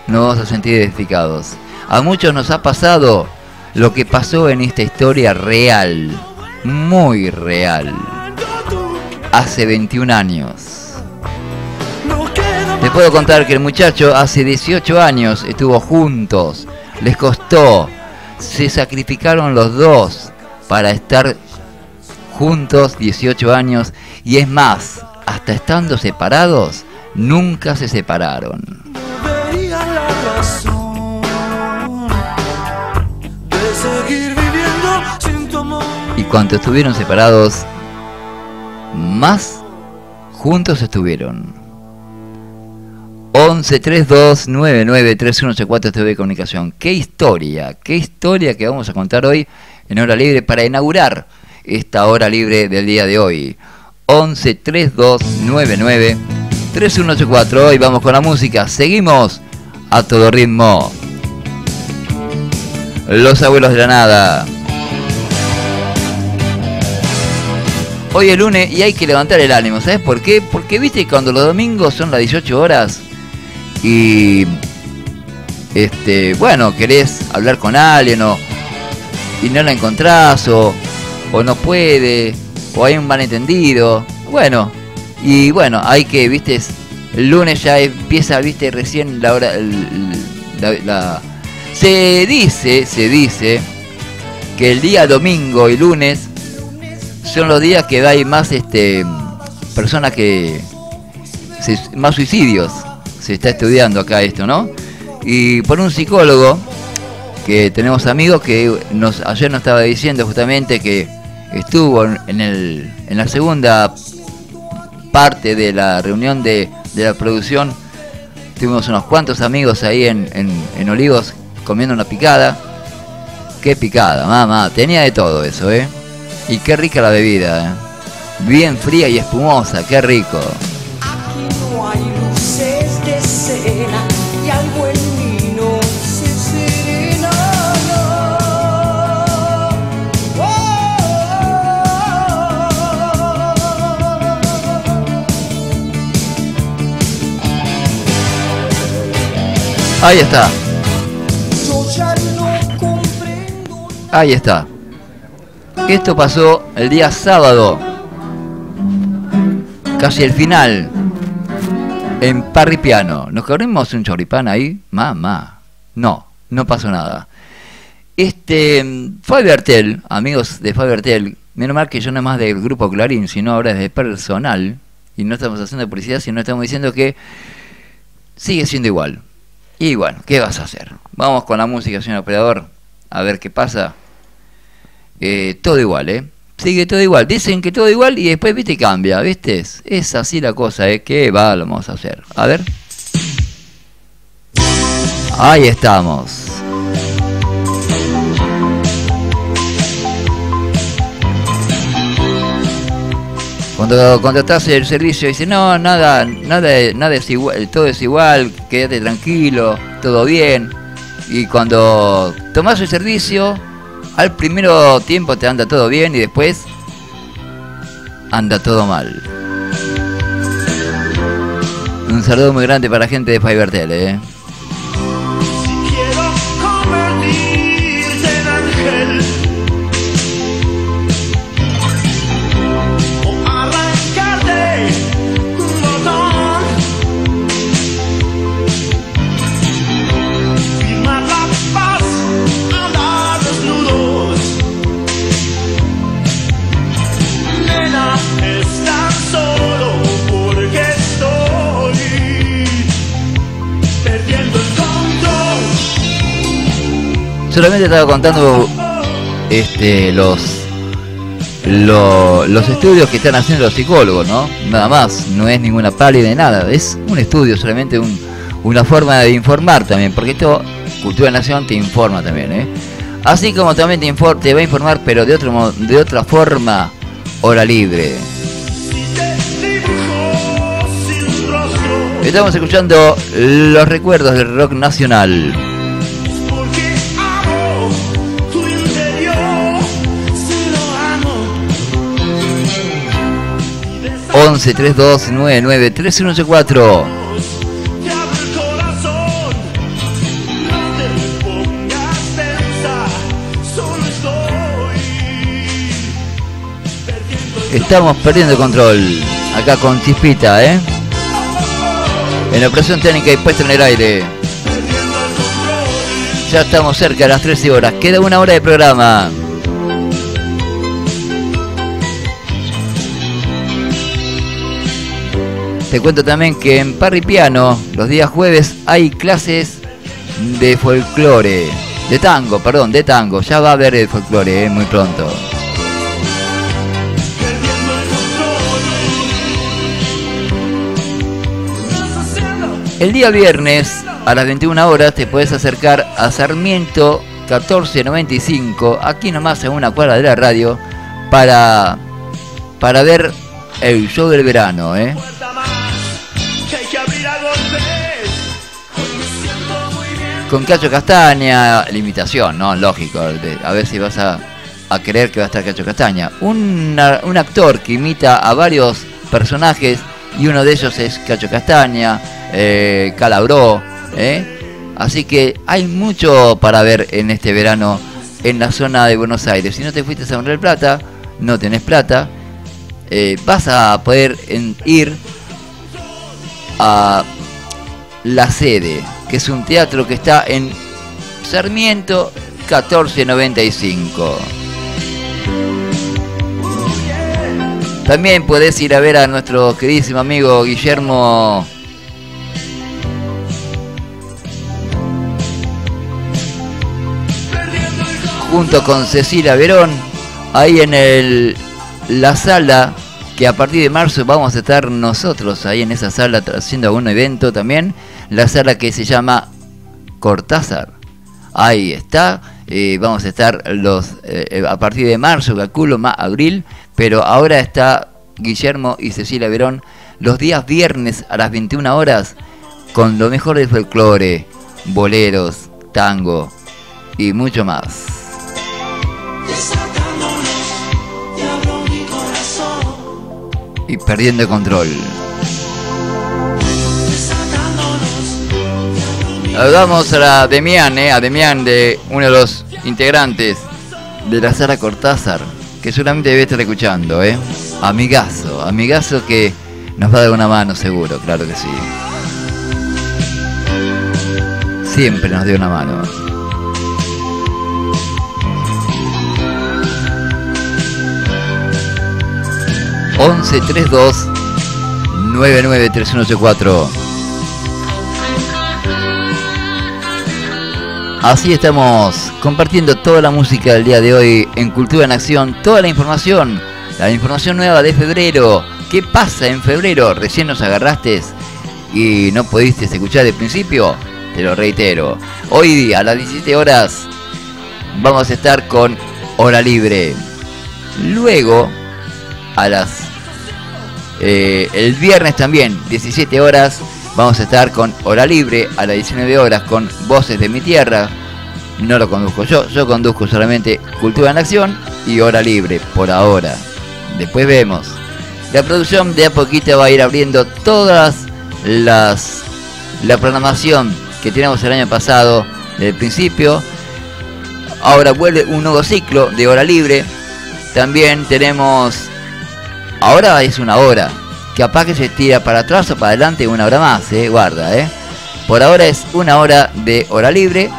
nos vamos a sentir identificados. A muchos nos ha pasado lo que pasó en esta historia real, muy real, hace 21 años. Te puedo contar que el muchacho hace 18 años estuvo juntos, les costó, se sacrificaron los dos para estar juntos 18 años y es más, hasta estando separados, nunca se separaron. Y cuando estuvieron separados, más juntos estuvieron. 11 32 99 3184 TV Comunicación. Qué historia, qué historia que vamos a contar hoy en Hora Libre para inaugurar esta hora libre del día de hoy. 11 32 99 3184. Hoy vamos con la música. Seguimos a todo ritmo. Los abuelos de la nada. Hoy es lunes y hay que levantar el ánimo, ¿sabes por qué? Porque viste cuando los domingos son las 18 horas y este, bueno, querés hablar con alguien o y no la encontrás o, o no puede o hay un malentendido. Bueno, y bueno, hay que, viste, el lunes ya empieza, viste, recién la hora la, se dice, se dice que el día domingo y lunes son los días que hay más este personas que más suicidios se está estudiando acá esto no y por un psicólogo que tenemos amigos que nos ayer nos estaba diciendo justamente que estuvo en el en la segunda parte de la reunión de, de la producción. Tuvimos unos cuantos amigos ahí en, en, en Olivos comiendo una picada. Qué picada mamá. Tenía de todo eso eh y qué rica la bebida, ¿eh? Bien fría y espumosa, qué rico. Ahí está. Ahí está. Esto pasó el día sábado, casi el final, en Parripiano. ¿Nos corrimos un choripán ahí? Mamá. No, no pasó nada. Este, Fabertel, amigos de Fabertel, menos mal que yo no más del grupo Clarín, sino ahora es de personal, y no estamos haciendo publicidad, sino estamos diciendo que sigue siendo igual. Y bueno, ¿qué vas a hacer? Vamos con la música, señor operador, a ver qué pasa. Eh, todo igual, ¿eh? Sigue todo igual. Dicen que todo igual y después, viste, cambia, ¿viste? Es así la cosa, ¿eh? ¿Qué vamos a hacer. A ver. Ahí estamos. Cuando contratás el servicio dice no, nada, nada, nada es igual, todo es igual, quédate tranquilo, todo bien. Y cuando tomás el servicio, al primero tiempo te anda todo bien y después anda todo mal. Un saludo muy grande para la gente de Fivertel, eh. Solamente estaba contando este, los, los estudios que están haciendo los psicólogos, ¿no? Nada más, no es ninguna pálida de nada, es un estudio, solamente una forma de informar también, porque esto, Cultura Nación te informa también, ¿eh? Así como también te, te va a informar, pero de, otro, de otra forma, hora libre. Estamos escuchando los recuerdos del rock nacional. 11 32 99 3184 Estamos perdiendo control acá con Chispita, ¿eh? En la operación técnica y puesta en el aire. Ya estamos cerca de las 13 horas. Queda una hora de programa. Te cuento también que en Parripiano los días jueves hay clases de folclore, de tango, perdón, de tango. Ya va a haber el folclore eh, muy pronto. El día viernes a las 21 horas te puedes acercar a Sarmiento 1495, aquí nomás en una cuadra de la radio, para, para ver el show del verano. ¿eh? Con Cacho Castaña, limitación, ¿no? Lógico, a ver si vas a, a creer que va a estar Cacho Castaña. Un, un actor que imita a varios personajes y uno de ellos es Cacho Castaña, eh, Calabró. ¿eh? Así que hay mucho para ver en este verano en la zona de Buenos Aires. Si no te fuiste a Mar del Plata, no tenés plata, eh, vas a poder ir a la sede, que es un teatro que está en Sarmiento 1495. También puedes ir a ver a nuestro queridísimo amigo Guillermo junto con Cecilia Verón, ahí en el, la sala que a partir de marzo vamos a estar nosotros ahí en esa sala haciendo algún evento también, la sala que se llama Cortázar. Ahí está, eh, vamos a estar los eh, a partir de marzo, calculo, más abril, pero ahora está Guillermo y Cecilia Verón los días viernes a las 21 horas con lo mejor del folclore, boleros, tango y mucho más. y perdiendo control. Saludamos a Demian, eh, a Demian de uno de los integrantes de la Sara Cortázar, que solamente debe estar escuchando, ¿eh? Amigazo, amigazo que nos va a dar una mano seguro, claro que sí. Siempre nos dio una mano. 1132 993184. Así estamos compartiendo toda la música del día de hoy en Cultura en Acción, toda la información, la información nueva de febrero. ¿Qué pasa en febrero? Recién nos agarraste y no pudiste escuchar de principio. Te lo reitero. Hoy a las 17 horas vamos a estar con Hora Libre. Luego, a las eh, el viernes también, 17 horas, vamos a estar con Hora Libre a las 19 horas con Voces de mi Tierra. No lo conduzco yo, yo conduzco solamente Cultura en Acción y Hora Libre por ahora. Después vemos. La producción de a poquito va a ir abriendo todas las la programación que tenemos el año pasado desde el principio. Ahora vuelve un nuevo ciclo de hora libre. También tenemos Ahora es una hora. Capaz que se tira para atrás o para adelante una hora más. Guarda, eh. Por ahora es una hora de hora libre.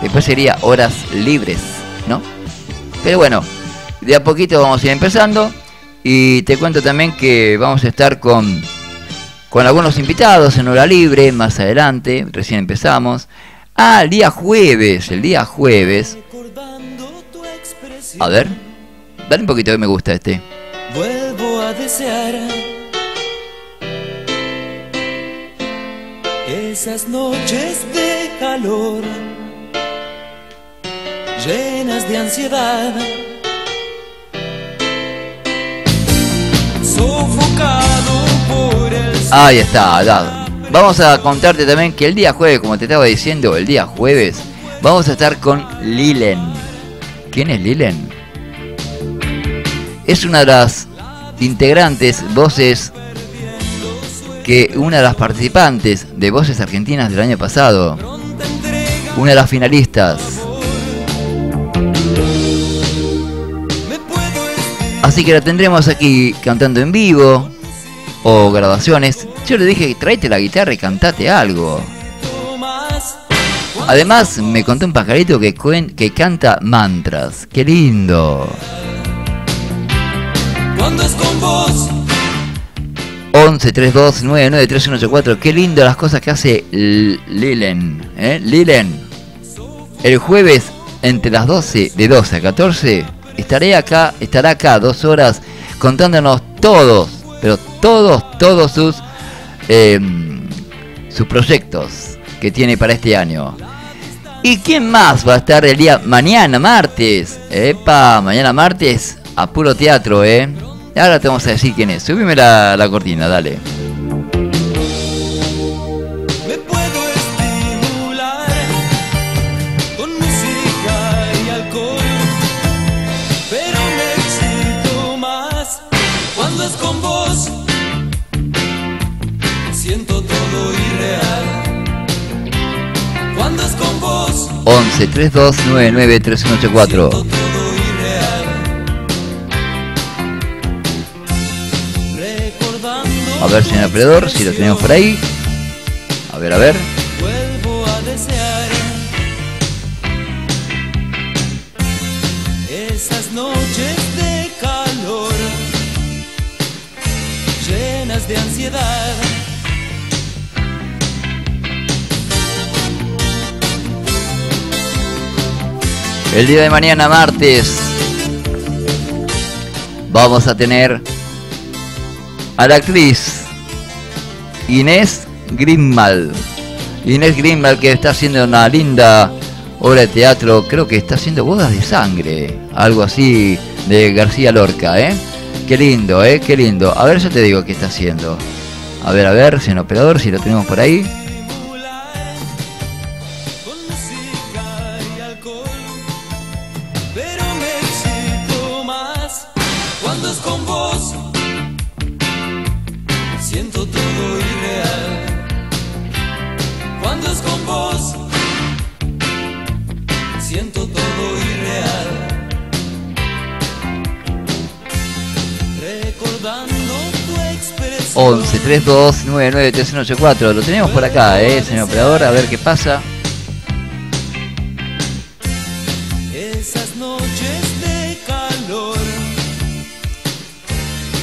Después sería horas libres, ¿no? Pero bueno, de a poquito vamos a ir empezando. Y te cuento también que vamos a estar con, con algunos invitados en hora libre más adelante. Recién empezamos. Ah, el día jueves, el día jueves. A ver, dale un poquito que me gusta este. Vuelvo a desear esas noches de calor llenas de ansiedad. Sofocado por el Ahí está, da. Vamos a contarte también que el día jueves, como te estaba diciendo, el día jueves, vamos a estar con Lilen. ¿Quién es Lilen? Es una de las integrantes, voces, que una de las participantes de Voces Argentinas del año pasado, una de las finalistas. Así que la tendremos aquí cantando en vivo o grabaciones. Yo le dije, tráete la guitarra y cantate algo. Además, me contó un pajarito que, que canta mantras. ¡Qué lindo! cuando es con vos. 11 32 99 3184. Qué lindo las cosas que hace Lilen. ¿eh? Lilen. El jueves entre las 12, de 12 a 14, estaré acá, estará acá dos horas contándonos todos, pero todos, todos sus, eh, sus proyectos que tiene para este año. ¿Y quién más va a estar el día mañana, martes? Epa, mañana martes, a puro teatro, ¿eh? Ahora te vamos a decir quién es. Subime la, la cortina, dale. Me puedo estimular con música y alcohol, pero me excito más cuando es con vos. Siento todo irreal. Cuando es con vos, 11 32 99 3184. A ver, señor operador, si lo tenemos por ahí. A ver, a ver. vuelvo a desear esas noches de calor llenas de ansiedad. El día de mañana, martes, vamos a tener a la actriz Inés Grimmal. Inés Grimmal que está haciendo una linda obra de teatro, creo que está haciendo Bodas de Sangre, algo así de García Lorca, ¿eh? Qué lindo, ¿eh? Qué lindo. A ver, yo te digo qué está haciendo. A ver, a ver, señor operador, si lo tenemos por ahí. 5299384. Lo tenemos por acá, ¿eh, señor operador? A ver qué pasa. Esas noches de calor,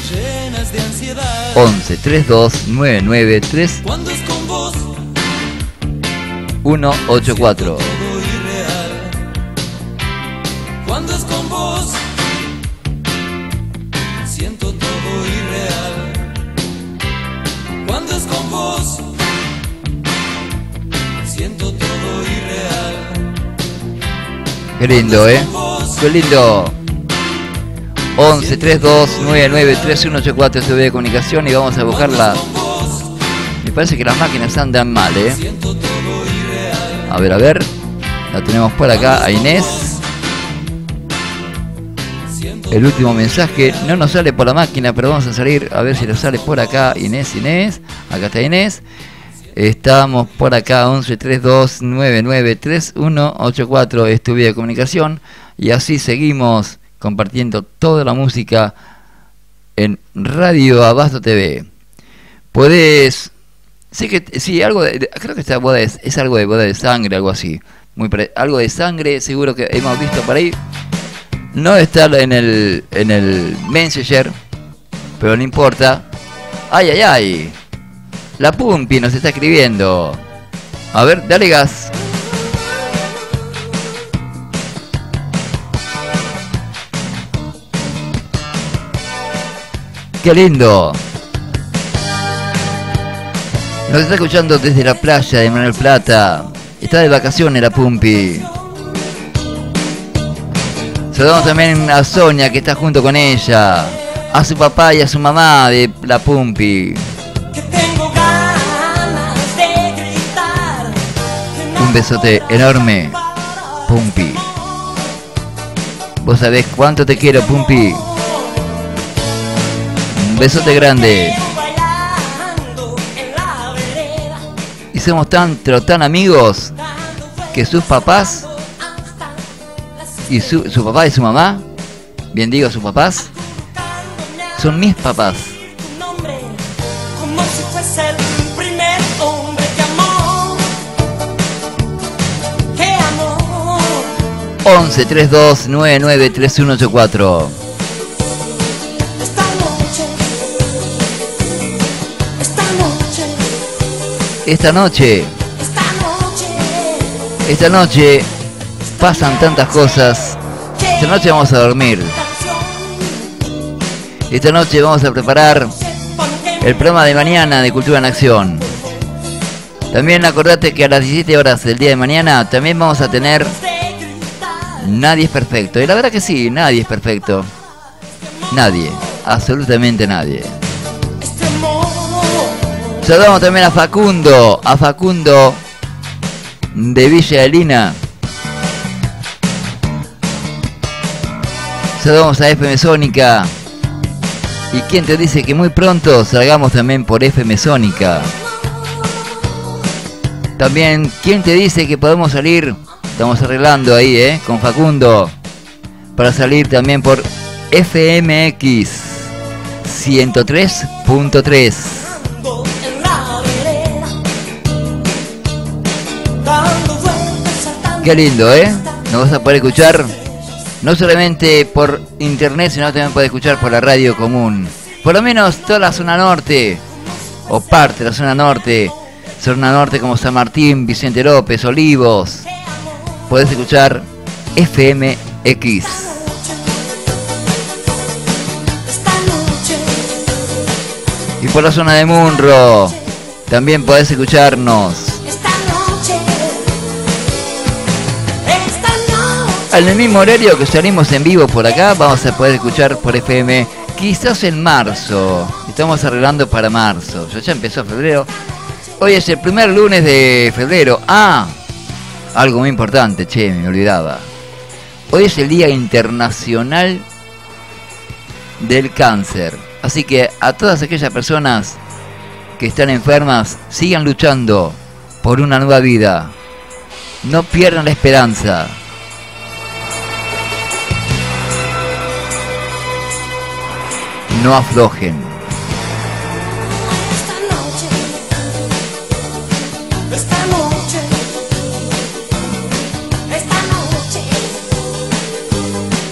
llenas de ansiedad. 11 32 99 3 184. Qué lindo, eh. Qué lindo. 11 32 99 3184 SB de comunicación y vamos a buscarla. Me parece que las máquinas andan mal, eh. A ver, a ver. La tenemos por acá a Inés. El último mensaje no nos sale por la máquina, pero vamos a salir a ver si nos sale por acá. Inés, Inés. Acá está Inés. Estamos por acá 11 32 99 3184 estudio de comunicación y así seguimos compartiendo toda la música en Radio Abasto TV. Puedes sí que sí algo de, creo que esta boda es, es algo de boda de sangre, algo así. Muy pare- algo de sangre, seguro que hemos visto por ahí. No está en el en el Messenger, pero no importa. Ay, ay, ay. La Pumpi nos está escribiendo. A ver, dale gas. Qué lindo. Nos está escuchando desde la playa de Manuel Plata. Está de vacaciones la Pumpi. Saludamos también a Sonia que está junto con ella. A su papá y a su mamá de la Pumpi. Un besote enorme, Pumpi. Vos sabés cuánto te quiero, Pumpi. Un besote grande. Y somos tan, pero tan amigos que sus papás y su, su papá y su mamá, bien digo sus papás, son mis papás. 11 32 99 3184. Esta noche, esta noche, Esta noche, esta noche, esta noche pasan tantas cosas. Esta noche vamos a dormir. Esta noche vamos a preparar el programa de mañana de Cultura en Acción. También acordate que a las 17 horas del día de mañana también vamos a tener Nadie es perfecto. Y la verdad que sí, nadie es perfecto. Nadie, absolutamente nadie. Saludamos también a Facundo, a Facundo de Villa Elina. Saludamos a FM Sónica. ¿Y quién te dice que muy pronto salgamos también por FM Sónica? También, ¿quién te dice que podemos salir? Estamos arreglando ahí, ¿eh? Con Facundo. Para salir también por FMX 103.3. en la vereda, dando vueltas, saltando. Qué lindo, ¿eh? Nos vas a poder escuchar no solamente por internet, sino también puedes escuchar por la radio común. Por lo menos toda la zona norte, o parte de la zona norte, zona norte como San Martín, Vicente López, Olivos. Puedes escuchar FMX. Y por la zona de Munro, también podés escucharnos. En el mismo horario que salimos en vivo por acá, vamos a poder escuchar por FM quizás en marzo. Estamos arreglando para marzo. Ya empezó febrero. Hoy es el primer lunes de febrero. Ah, algo muy importante, che, me olvidaba. Hoy es el Día Internacional del Cáncer. Así que a todas aquellas personas que están enfermas, sigan luchando por una nueva vida. No pierdan la esperanza. No aflojen.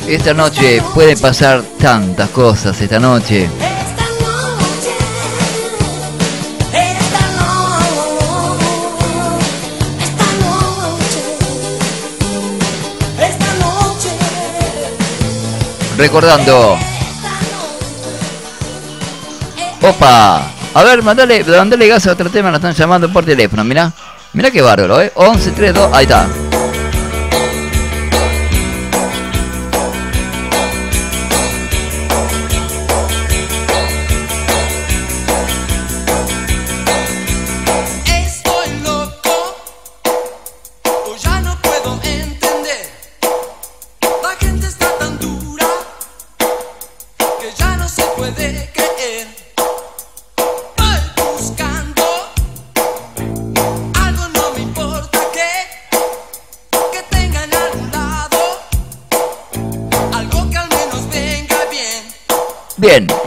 Esta noche pueden pasar tantas cosas esta noche. esta noche, esta noche, esta noche, esta noche, Recordando. Opa. A ver, mandale, mandale gas a otro tema, nos están llamando por teléfono, mirá. Mirá qué bárbaro, eh. 11 3 2, ahí está.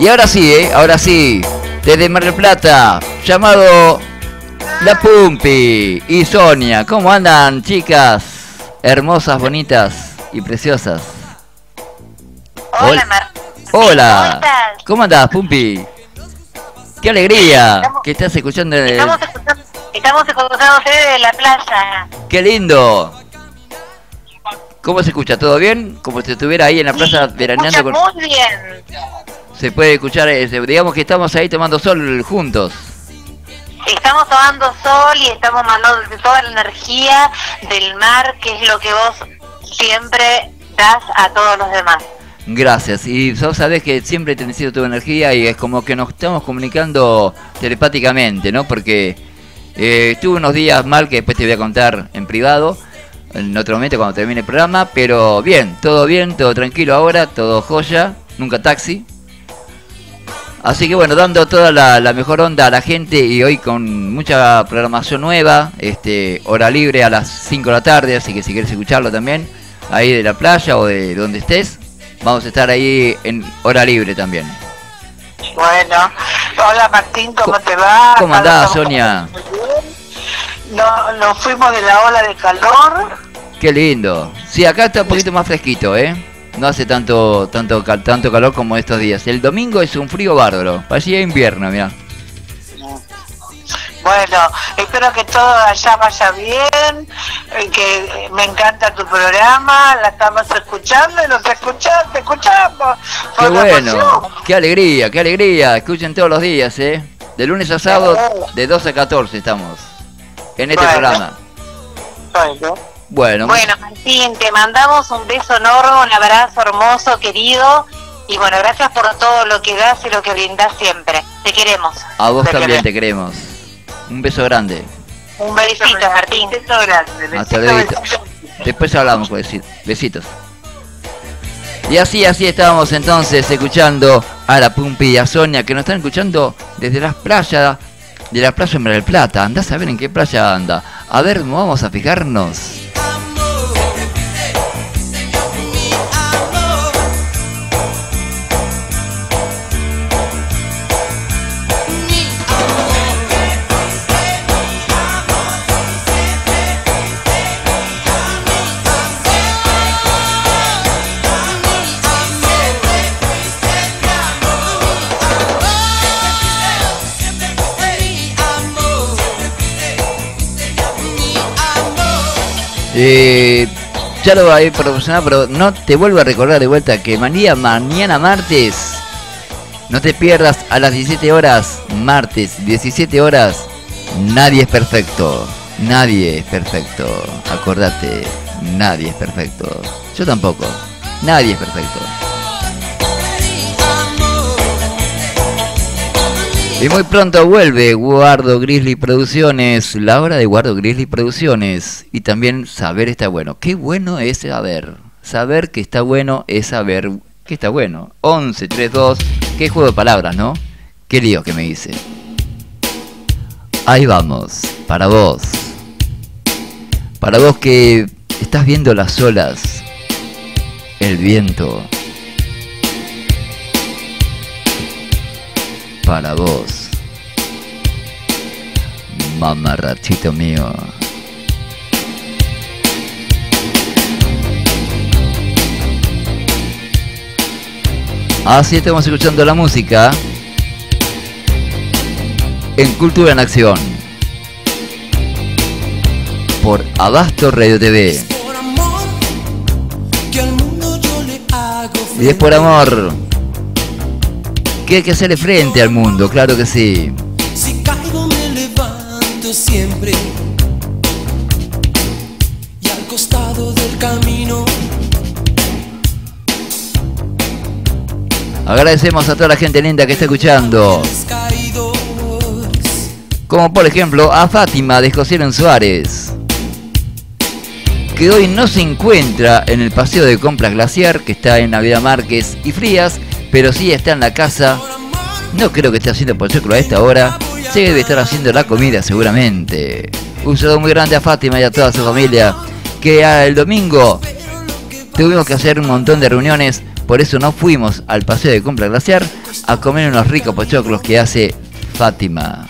Y ahora sí, eh. Ahora sí. Desde Mar del Plata, llamado La Pumpi y Sonia. ¿Cómo andan, chicas? Hermosas, bonitas y preciosas. Hola, Mar. Hola. ¿Cómo andás, Pumpi? ¡Qué alegría! Estamos- que estás escuchando. el- Estamos escuchando, estamos escuchando de la plaza. ¡Qué lindo! ¿Cómo se escucha? ¿Todo bien? Como si estuviera ahí en la plaza veraneando con... muy bien. Se puede escuchar, digamos que estamos ahí tomando sol juntos. Estamos tomando sol y estamos mandando toda la energía del mar, que es lo que vos siempre das a todos los demás. Gracias. Y vos sabés que siempre te necesito tu energía y es como que nos estamos comunicando telepáticamente, ¿no? Porque eh, estuve unos días mal que después te voy a contar en privado, en otro momento cuando termine el programa, pero bien, todo bien, todo tranquilo ahora, todo joya, nunca taxi. Así que bueno, dando toda la, la mejor onda a la gente y hoy con mucha programación nueva, este hora libre a las 5 de la tarde, así que si quieres escucharlo también, ahí de la playa o de donde estés, vamos a estar ahí en hora libre también. Bueno, hola Martín, ¿cómo te va? ¿Cómo andás, Sonia? No, nos fuimos de la ola de calor. Qué lindo. Sí, acá está un poquito más fresquito, ¿eh? No hace tanto tanto tanto calor como estos días. El domingo es un frío bárbaro. Parecía invierno, mira. Bueno, espero que todo allá vaya bien, eh, que eh, me encanta tu programa, la estamos escuchando y nos escuchamos, te escuchamos. Qué bueno. emoción. Qué alegría, qué alegría. Escuchen todos los días, ¿eh? De lunes a sábado, de 12 a 14 estamos. En este Bueno. programa. Bueno. Bueno, Bueno, Martín, te mandamos un beso enorme, un abrazo hermoso, querido. Y bueno, gracias por todo lo que das y lo que brindas siempre. Te queremos. a vos Te también queremos. te queremos. Un beso grande. Un besito, Martín. Beso grande. Hasta luego. Después hablamos, pues, sí. besitos. Y así, así estábamos entonces escuchando a la Pumpi y a Sonia que nos están escuchando desde las playas de la playa Mar del Plata. Andás a ver en qué playa anda. A ver, vamos a fijarnos. Eh, ya lo va a proporcionar, pero no te vuelvo a recordar de vuelta que mañana, mañana martes, no te pierdas a las 17 horas, martes, 17 horas, nadie es perfecto, nadie es perfecto, acordate, nadie es perfecto, yo tampoco, nadie es perfecto. Y muy pronto vuelve Guardo Grizzly Producciones, la hora de Guardo Grizzly Producciones. Y también saber está bueno. Qué bueno es saber. Saber que está bueno es saber que está bueno. 11, 3, 2. Qué juego de palabras, ¿no? Qué lío que me hice. Ahí vamos, para vos. Para vos que estás viendo las olas, el viento. Para vos. Mamarrachito mío. Así estamos escuchando la música en Cultura en Acción por Abasto Radio TV. Y es por amor que hay que hacerle frente al mundo, claro que sí. Si caigo me levanto siempre. Y al costado del camino Agradecemos a toda la gente linda que está escuchando. Como por ejemplo a Fátima de José León Suárez. Que hoy no se encuentra en el paseo de compras glaciar que está en Navidad Márquez y Frías, pero sí está en la casa. No creo que esté haciendo pochoclo a esta hora. Se debe estar haciendo la comida seguramente. Un saludo muy grande a Fátima y a toda su familia. Que el domingo tuvimos que hacer un montón de reuniones. Por eso no fuimos al paseo de compra glaciar a comer unos ricos pochoclos que hace Fátima.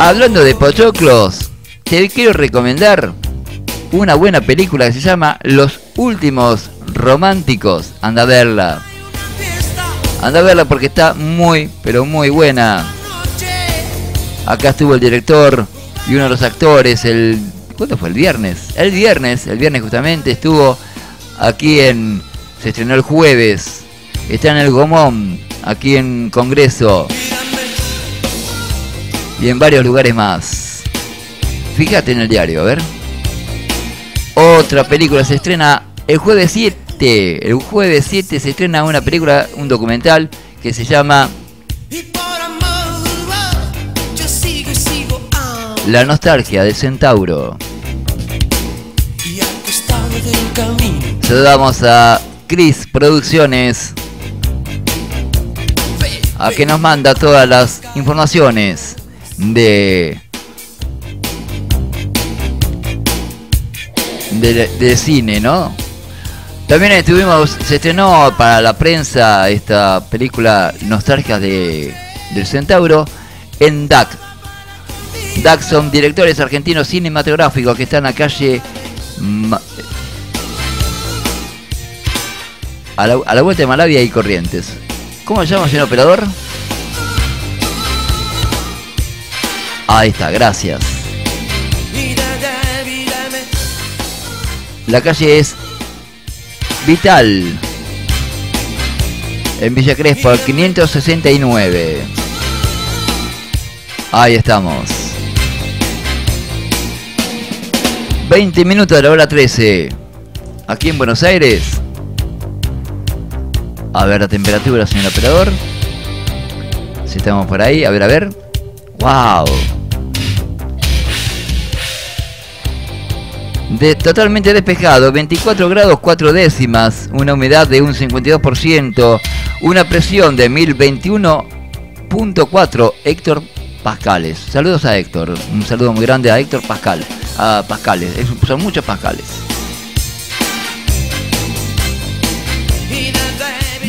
Hablando de pochoclos, te quiero recomendar una buena película que se llama Los Últimos Románticos. Anda a verla. Anda a verla porque está muy, pero muy buena. Acá estuvo el director y uno de los actores el... ¿Cuándo fue? El viernes. El viernes, el viernes justamente estuvo aquí en... Se estrenó el jueves. Está en el Gomón, aquí en Congreso. Y en varios lugares más. Fíjate en el diario, a ver. Otra película se estrena el jueves 7. El jueves 7 se estrena una película, un documental que se llama La nostalgia del centauro. Saludamos a Chris Producciones. A que nos manda todas las informaciones de de, cine, ¿no? También estuvimos, se estrenó para la prensa esta película Nostalgia de, del Centauro en DAC. DAC son directores argentinos cinematográficos que están en la calle a la, vuelta de Malavia y Corrientes. ¿Cómo se llama, señor operador? Ahí está, gracias. La calle es Vital. En Villa Crespo, al 569. Ahí estamos. 20 minutos de la hora 13. Aquí en Buenos Aires. A ver la temperatura, señor operador. Si estamos por ahí, a ver, a ver. ¡Wow! Totalmente despejado, 24 grados 4 décimas, una humedad de un 52%, una presión de 1021.4 Héctor Pascales. Saludos a Héctor, un saludo muy grande a Héctor Pascal, a Pascales, es- son muchos Pascales.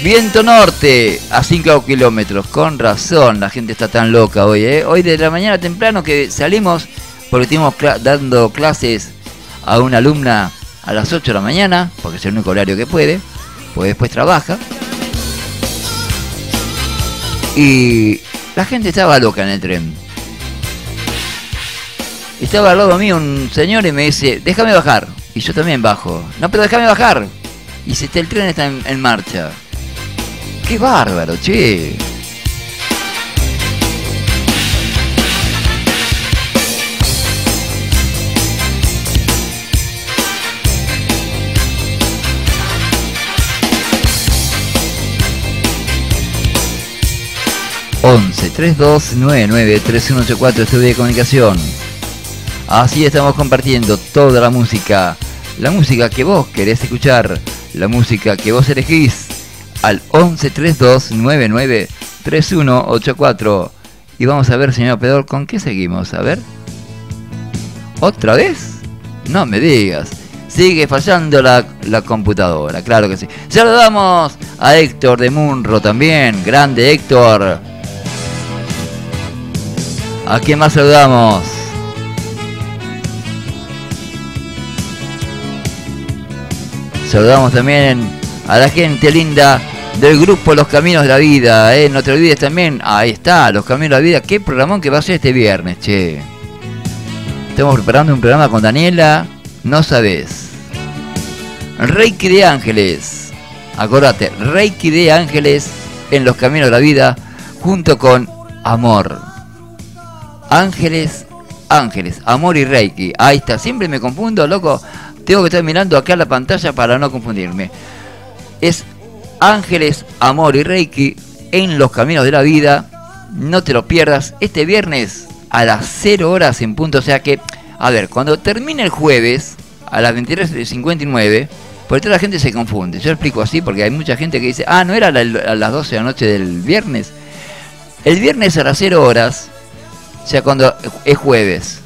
Viento norte a 5 kilómetros, con razón, la gente está tan loca hoy, ¿eh? Hoy de la mañana temprano que salimos, porque estuvimos dando clases a una alumna a las 8 de la mañana, porque es el único horario que puede, pues después trabaja. Y la gente estaba loca en el tren. Estaba al lado mío un señor y me dice, déjame bajar. Y yo también bajo. No, pero déjame bajar. Y si está el tren está en, en marcha. Qué bárbaro, che. Once tres dos nueve nueve tres uno ocho cuatro estudio de comunicación. Así estamos compartiendo toda la música, la música que vos querés escuchar, la música que vos elegís al 11 32 99 3184. Y vamos a ver, señor Pedor, ¿con qué seguimos? A ver. ¿Otra vez? No me digas. Sigue fallando la, la computadora, claro que sí. Saludamos a Héctor de Munro también. Grande Héctor. ¿A quién más saludamos? Saludamos también a la gente linda del grupo Los Caminos de la Vida. ¿eh? No te olvides también, ahí está, Los Caminos de la Vida. Qué programón que va a ser este viernes, che. Estamos preparando un programa con Daniela, no sabes. Reiki de Ángeles. Acordate, Reiki de Ángeles en Los Caminos de la Vida junto con Amor. Ángeles, Ángeles, Amor y Reiki. Ahí está, siempre me confundo, loco. Tengo que estar mirando acá la pantalla para no confundirme. Es Ángeles, Amor y Reiki en los caminos de la vida. No te lo pierdas este viernes a las 0 horas en punto. O sea que, a ver, cuando termine el jueves a las 23.59, por toda la gente se confunde. Yo explico así porque hay mucha gente que dice, ah, no era a las 12 de la noche del viernes. El viernes a las 0 horas, sea, cuando es jueves.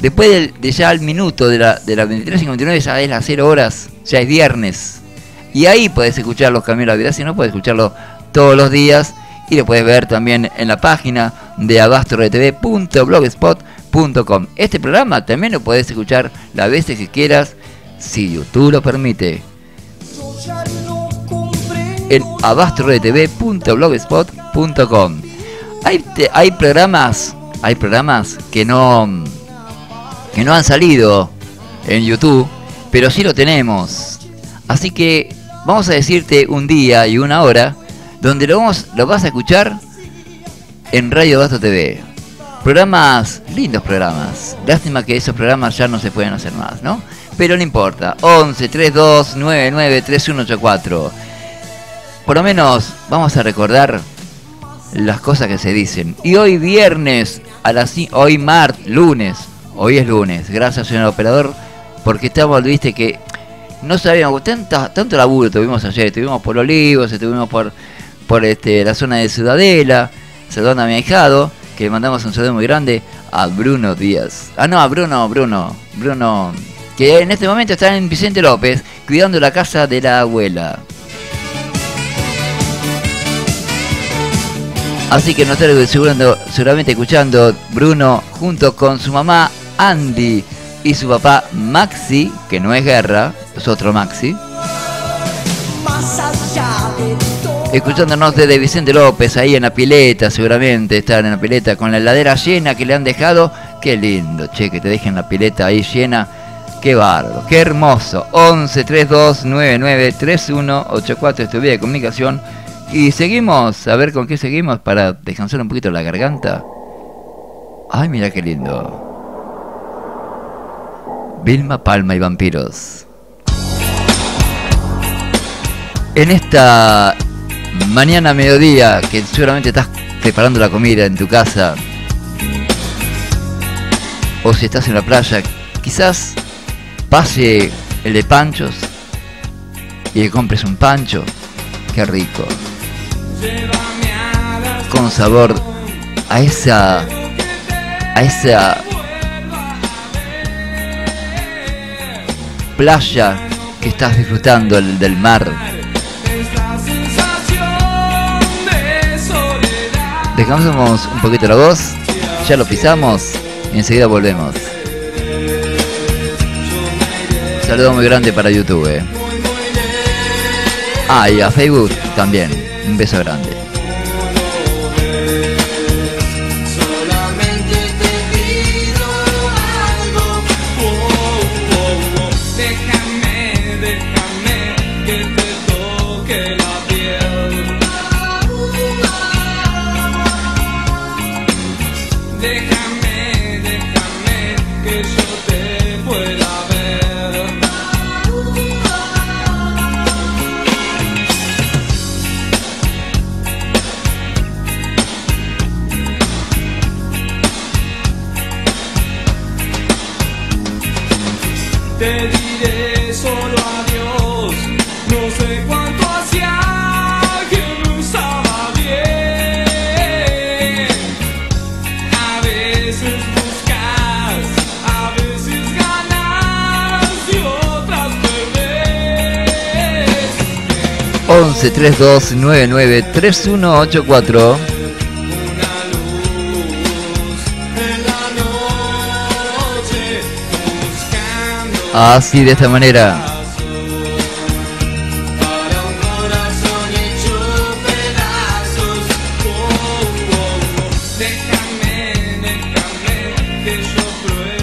Después del- de, ya al minuto de la, de la 23.59 ya es las 0 horas, ya es viernes. Y ahí puedes escuchar los caminos de la vida, si no puedes escucharlo todos los días. Y lo puedes ver también en la página de abastortv.blogspot.com. Este programa también lo puedes escuchar las veces que quieras, si YouTube lo permite. En abastortv.blogspot.com. Hay, hay programas, hay programas que no que no han salido en YouTube, pero sí lo tenemos. Así que vamos a decirte un día y una hora donde lo, vamos, lo vas a escuchar en Radio Basto TV. Programas, lindos programas. Lástima que esos programas ya no se pueden hacer más, ¿no? Pero no importa. 11 32 99 3184. Por lo menos vamos a recordar las cosas que se dicen. Y hoy viernes, a las hoy martes, lunes, hoy es lunes, gracias señor operador, porque estamos, viste que no sabíamos, tanta, tanto laburo tuvimos ayer, estuvimos por Olivos, estuvimos por, por este, la zona de Ciudadela, saludando a mi ahijado, que le mandamos un saludo muy grande a Bruno Díaz. Ah, no, a Bruno, Bruno, Bruno, que en este momento está en Vicente López, cuidando la casa de la abuela. Así que nos estará segurando- seguramente escuchando Bruno junto con su mamá Andy y su papá Maxi, que no es guerra, es otro Maxi, escuchándonos desde Vicente López, ahí en la pileta, seguramente están en la pileta con la heladera llena que le han dejado. Qué lindo, che, que te dejen la pileta ahí llena. Qué bárbaro, qué hermoso. 11 32 99 31 84 este vía de comunicación. Y seguimos, a ver con qué seguimos para descansar un poquito la garganta. Ay, mira qué lindo. Vilma Palma y Vampiros. En esta mañana mediodía que seguramente estás preparando la comida en tu casa o si estás en la playa, quizás pase el de panchos y le compres un pancho. Qué rico. Con sabor a esa a esa playa que estás disfrutando el- del mar. Descansamos un poquito la voz, ya lo pisamos y enseguida volvemos. Saludo muy grande para YouTube. Ah, y a Facebook también. Un beso grande. 11 32 99 3184 Así de esta manera.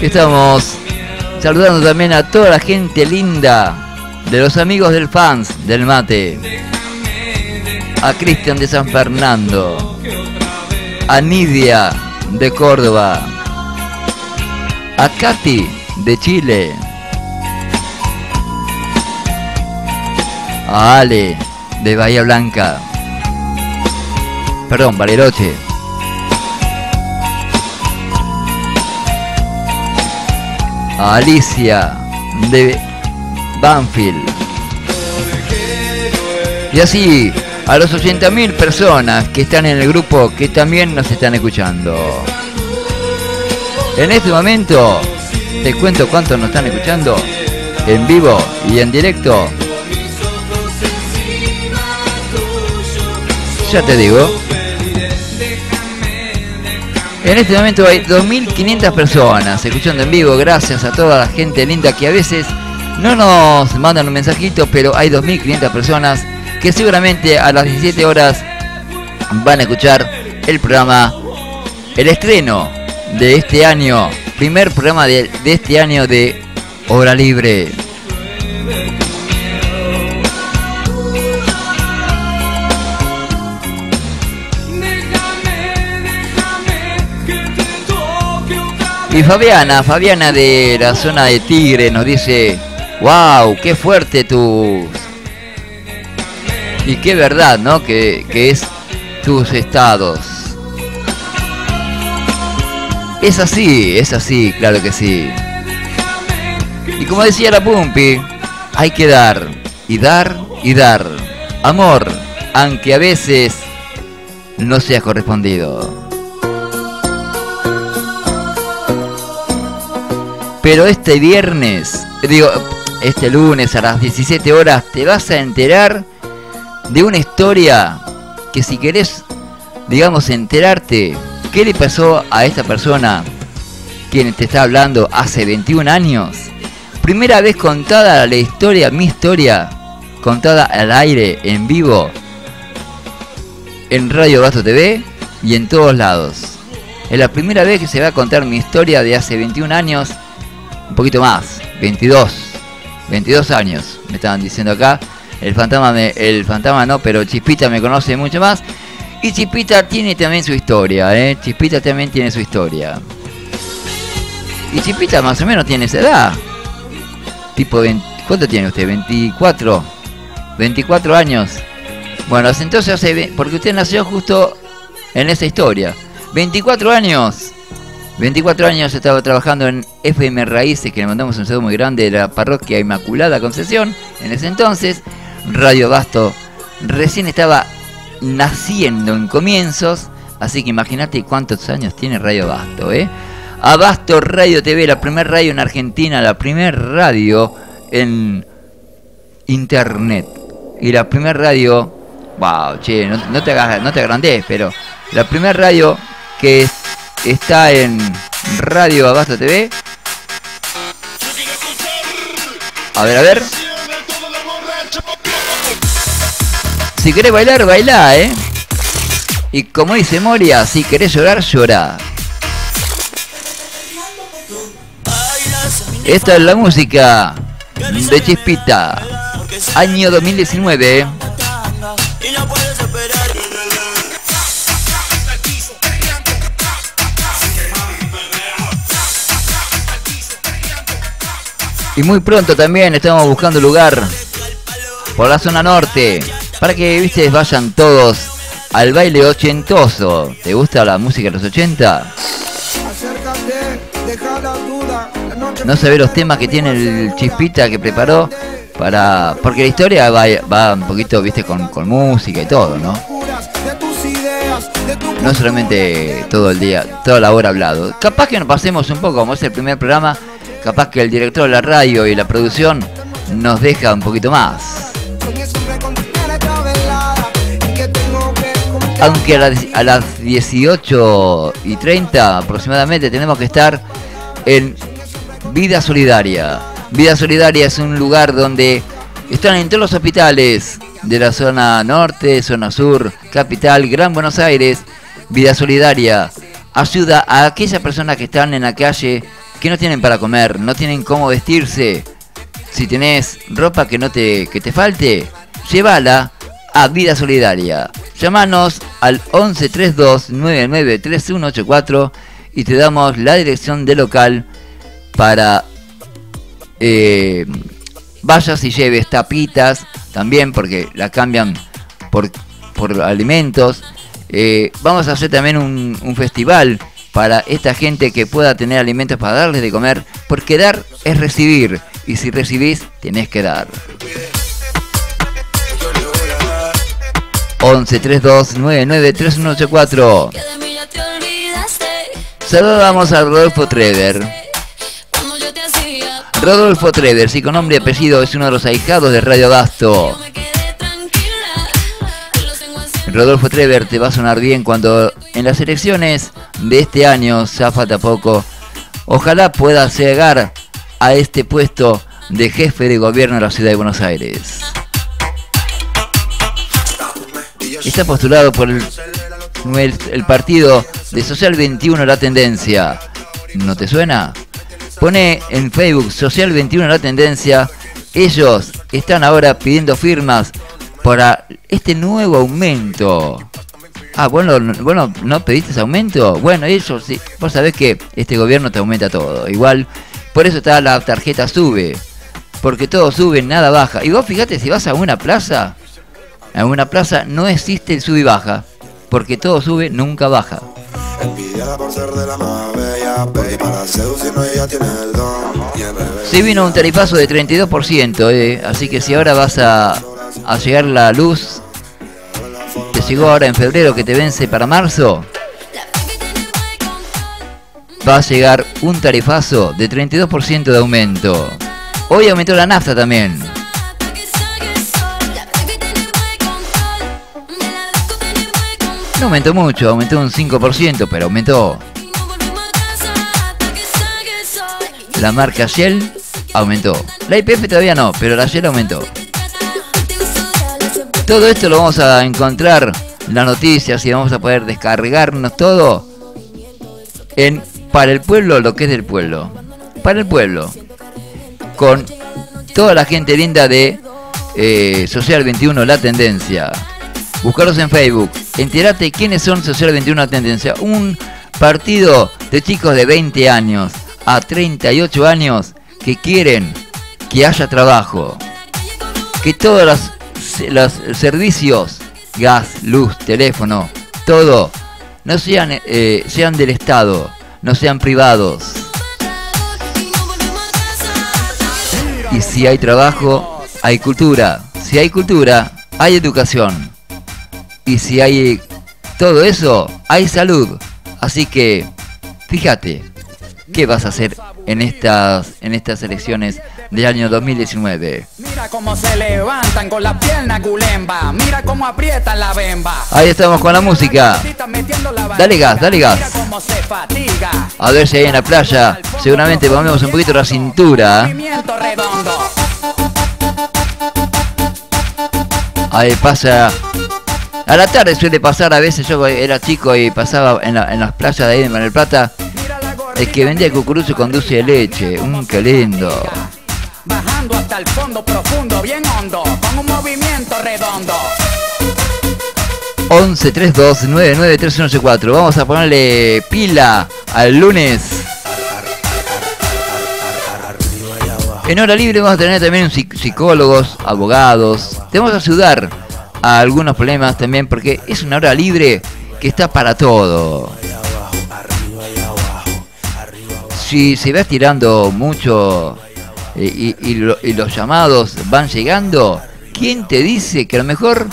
Estamos saludando también a toda la gente linda de los amigos del fans del mate. A Cristian de San Fernando. A Nidia de Córdoba. A Katy de Chile. A Ale de Bahía Blanca. Perdón, Bariloche. a Alicia de Banfield. Y así a los 80.000 personas que están en el grupo que también nos están escuchando. En este momento te cuento cuántos nos están escuchando en vivo y en directo. Ya te digo. En este momento hay 2.500 personas escuchando en vivo, gracias a toda la gente linda que a veces no nos mandan un mensajito, pero hay 2.500 personas que seguramente a las 17 horas van a escuchar el programa, el estreno de este año, primer programa de, este año de Hora Libre. Y Fabiana, Fabiana de la zona de Tigre nos dice, wow, qué fuerte tu y qué verdad, ¿no? Que, que es tus estados. Es así, es así, claro que sí. Y como decía la Pumpi, hay que dar, y dar, y dar. Amor, aunque a veces no sea correspondido. Pero este viernes, digo, este lunes a las 17 horas, te vas a enterar de una historia que si querés, digamos, enterarte qué le pasó a esta persona quien te está hablando hace 21 años. Primera vez contada la historia, mi historia, contada al aire, en vivo, en Radio Basto TV y en todos lados. Es la primera vez que se va a contar mi historia de hace 21 años, un poquito más, 22, 22 años, me estaban diciendo acá. El fantasma, el fantasma no, pero Chispita me conoce mucho más. Y Chispita tiene también su historia, ¿eh? Chispita también tiene su historia. Y Chispita más o menos tiene esa edad. Tipo, 20, ¿cuánto tiene usted? 24. 24 años. Bueno, entonces hace... Porque usted nació justo en esa historia. 24 años. 24 años estaba trabajando en FM Raíces, que le mandamos un saludo muy grande de la parroquia Inmaculada Concesión en ese entonces. Radio Basto recién estaba naciendo en comienzos, así que imagínate cuántos años tiene Radio Basto, ¿eh? Abasto Radio TV, la primer radio en Argentina, la primer radio en internet. Y la primer radio, wow, che, no, no te hagas, no te agrandes, pero la primer radio que está en Radio Abasto TV. A ver, a ver. Si querés bailar, bailá, ¿eh? Y como dice Moria, si querés llorar, llorá. Esta es la música de Chispita, año 2019. Y muy pronto también estamos buscando lugar por la zona norte para que viste vayan todos al baile ochentoso. ¿Te gusta la música de los 80? No sabe los temas que tiene el chispita que preparó para. Porque la historia va, va un poquito, viste, con, con música y todo, ¿no? No solamente todo el día, toda la hora hablado. Capaz que nos pasemos un poco, como es el primer programa, capaz que el director de la radio y la producción nos deja un poquito más. Aunque a las, a las 18 y 30 aproximadamente tenemos que estar en Vida Solidaria. Vida Solidaria es un lugar donde están en todos los hospitales de la zona norte, zona sur, capital, Gran Buenos Aires. Vida Solidaria ayuda a aquellas personas que están en la calle que no tienen para comer, no tienen cómo vestirse. Si tenés ropa que no te, que te falte, llévala a Vida Solidaria. Llámanos al 1132 993184 y te damos la dirección del local para eh, vayas y lleves tapitas también porque la cambian por, por alimentos. Eh, vamos a hacer también un, un festival para esta gente que pueda tener alimentos para darles de comer, porque dar es recibir, y si recibís, tenés que dar. 11 32 99 3184 Saludamos a Rodolfo Trever. Rodolfo Trever, si con nombre y apellido es uno de los ahijados de Radio Basto. Rodolfo Trever te va a sonar bien cuando en las elecciones de este año, ya falta poco, ojalá pueda llegar a este puesto de jefe de gobierno de la ciudad de Buenos Aires. Está postulado por el, el, partido de Social 21 La Tendencia. ¿No te suena? Pone en Facebook Social 21 La Tendencia. Ellos están ahora pidiendo firmas para este nuevo aumento Ah, bueno, no- bueno, ¿no pediste ese aumento? Bueno, eso sí. Vos sabés que este gobierno te aumenta todo. Igual, por eso está la tarjeta sube. Porque todo sube, nada baja. Y vos fíjate, si vas a una plaza, a una plaza no existe el sube y baja. Porque todo sube, nunca baja. En Se vino un tarifazo de 32%, eh, así que si ahora vas a, a llegar la luz, te llegó ahora en febrero que te vence para marzo, va a llegar un tarifazo de 32% de aumento. Hoy aumentó la nafta también. No aumentó mucho, aumentó un 5%, pero aumentó. La marca Shell aumentó. La IPF todavía no, pero la Shell aumentó. Todo esto lo vamos a encontrar en las noticias y vamos a poder descargarnos todo en Para el Pueblo, lo que es del pueblo. Para el Pueblo. Con toda la gente linda de eh, Social 21, La Tendencia. Buscarlos en Facebook. Entérate quiénes son Social 21 La Tendencia. Un partido de chicos de 20 años a 38 años que quieren que haya trabajo. Que todos los, los servicios, gas, luz, teléfono, todo, no sean, eh, sean del Estado, no sean privados. Y si hay trabajo, hay cultura. Si hay cultura, hay educación. Y si hay todo eso, hay salud. Así que, fíjate, ¿qué vas a hacer en estas, en estas elecciones del año 2019? Mira cómo se levantan con la pierna culemba. Mira cómo aprietan la bemba. Ahí estamos con la música. Dale gas, dale gas. A ver si hay en la playa. Seguramente ponemos un poquito la cintura. Ahí pasa. A la tarde suele pasar, a veces yo era chico y pasaba en, la- en las playas de ahí de Mar del Plata. El que vendía cucurucho con dulce de leche. Un qué lindo. Bajando hasta el fondo profundo, bien hondo. Con un movimiento redondo. 11 32 99 3184. Vamos a ponerle pila al lunes. En hora libre vamos a tener también psicólogos, abogados. Te vamos a ayudar algunos problemas también porque es una hora libre que está para todo. Si se va estirando mucho eh, y, y lo- y los llamados van llegando, ¿quién te dice que a lo mejor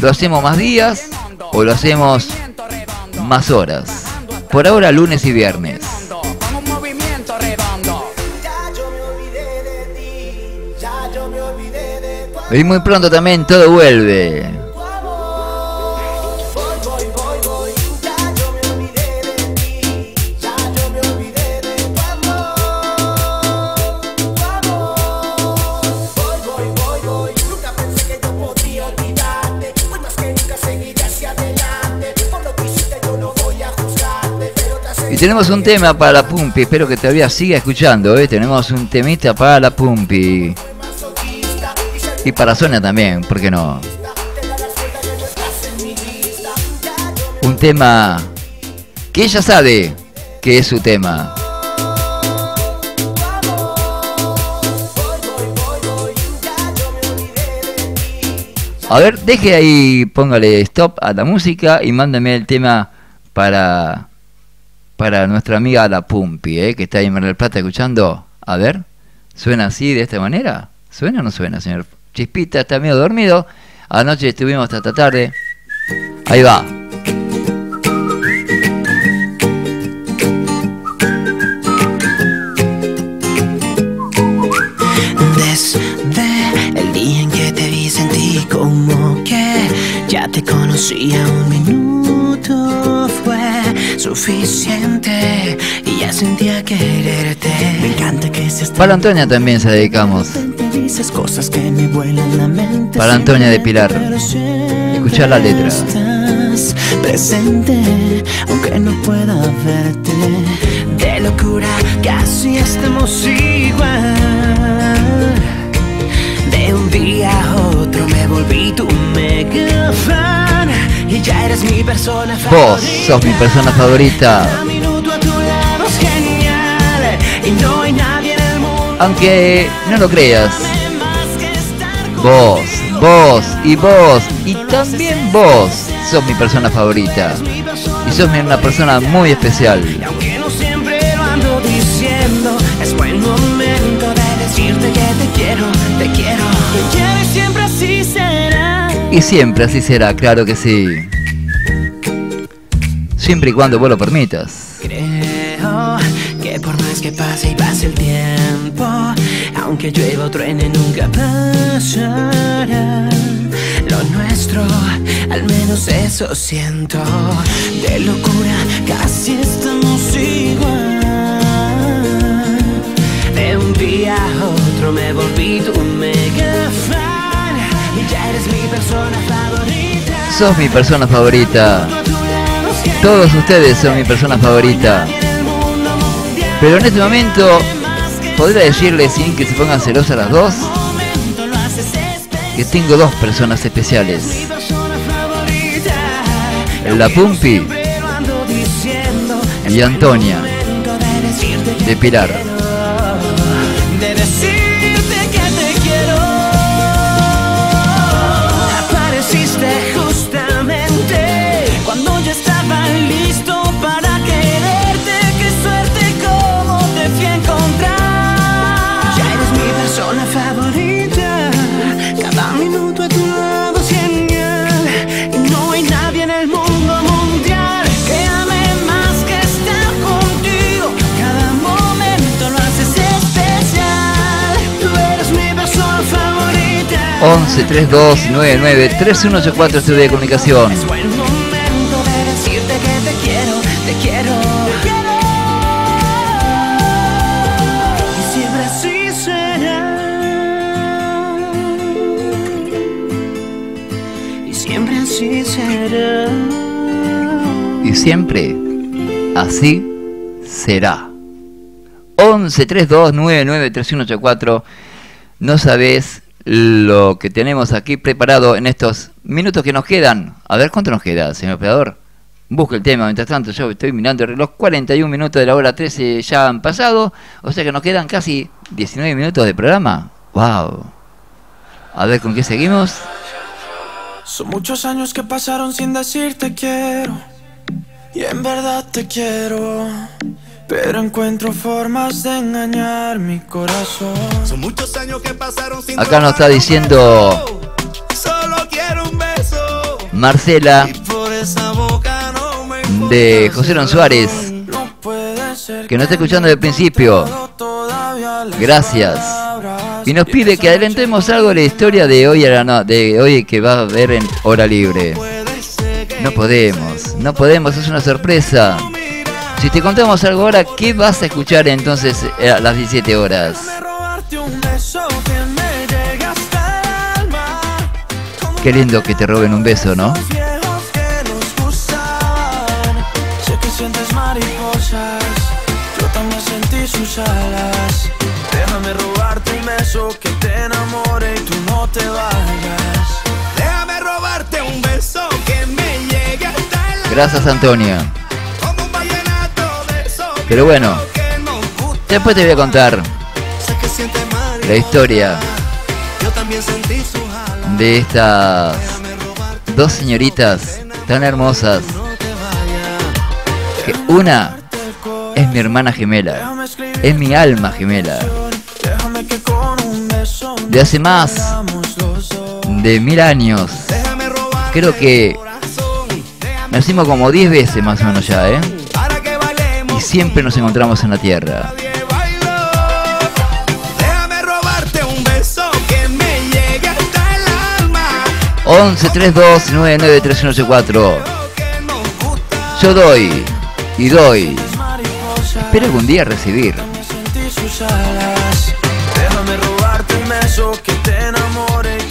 lo hacemos más días o lo hacemos más horas? Por ahora lunes y viernes. Y muy pronto también todo vuelve. Y tenemos un tema para la Pumpi, espero que todavía siga escuchando, ¿eh? tenemos un temita para la Pumpi. Y para Sonia también, ¿por qué no? Un tema que ella sabe que es su tema. A ver, deje ahí, póngale stop a la música y mándame el tema para para nuestra amiga La Pumpi, ¿eh? que está ahí en Mar del Plata escuchando. A ver, ¿suena así de esta manera? ¿Suena o no suena, señor? Chispita está medio dormido. Anoche estuvimos hasta tarde. Ahí va. Desde el día en que te vi sentí como que ya te conocía un minuto fue suficiente y ya sentía quererte. Me encanta que seas Para Antonia también se dedicamos. te dices cosas que me vuelan la mente. Para Antonia de Pilar. Escuchar la letra. Estás presente, aunque no pueda verte. De locura, casi estamos igual. De un día a otro me volví tu mega fan. Y ya eres mi persona Vos sos mi persona favorita. Aunque no lo creas. Vos, vos y vos y también vos sos mi persona favorita. Y sos una persona muy especial. Y siempre así será, claro que sí. Siempre y cuando vos lo permitas. Creo que por más que pase y pase el tiempo, aunque llueva o truene nunca pasará. Lo nuestro, al menos eso siento. De locura casi estamos igual. De un día a otro me volví tu mega fan eres mi persona favorita. Sos mi persona favorita. Todos ustedes son mi persona favorita. Pero en este momento, podría decirles sin que se pongan celosas las dos, que tengo dos personas especiales. La Pumpi y Antonia de Pilar. 11 32 99 3184 Estudio de Comunicación. Buen momento de decirte que te quiero, te quiero. Y siempre así será. Y siempre así será. Y siempre así será. 11 32 99 3184 No sabés lo que tenemos aquí preparado en estos minutos que nos quedan. A ver cuánto nos queda, señor operador. Busca el tema, mientras tanto yo estoy mirando reloj, 41 minutos de la hora 13 ya han pasado, o sea que nos quedan casi 19 minutos de programa. ¡Wow! A ver con qué seguimos. Son muchos años que pasaron sin decirte quiero. Y en verdad te quiero. Pero encuentro formas de engañar mi corazón. Son muchos años que pasaron sin Acá nos está diciendo Solo quiero un beso. Marcela Por esa boca no me de José Ron Suárez, puede ser. que nos está escuchando desde el principio. Gracias. Y nos pide que adelantemos algo de la historia de hoy a la no- de hoy que va a haber en hora libre. No podemos, no podemos, es una sorpresa. Si te contamos algo ahora, ¿qué vas a escuchar entonces eh, a las 17 horas? Qué lindo que te roben un beso, ¿no? Viejos que nos gustan. Sé que sientes mariposas. Yo también sentí sus alas. Déjame robarte un beso que te enamore y tú no te vayas. Déjame robarte un beso que me llegue hasta el Gracias, Antonio. Pero bueno, después te voy a contar la historia de estas dos señoritas tan hermosas. Que una es mi hermana gemela, es mi alma gemela. De hace más de mil años. Creo que nacimos como 10 veces más o menos ya, ¿eh? Siempre nos encontramos en la tierra. Déjame robarte un beso que me llegue hasta el alma. 11 32 99 3184 Yo doy y doy. Espero algún día recibir.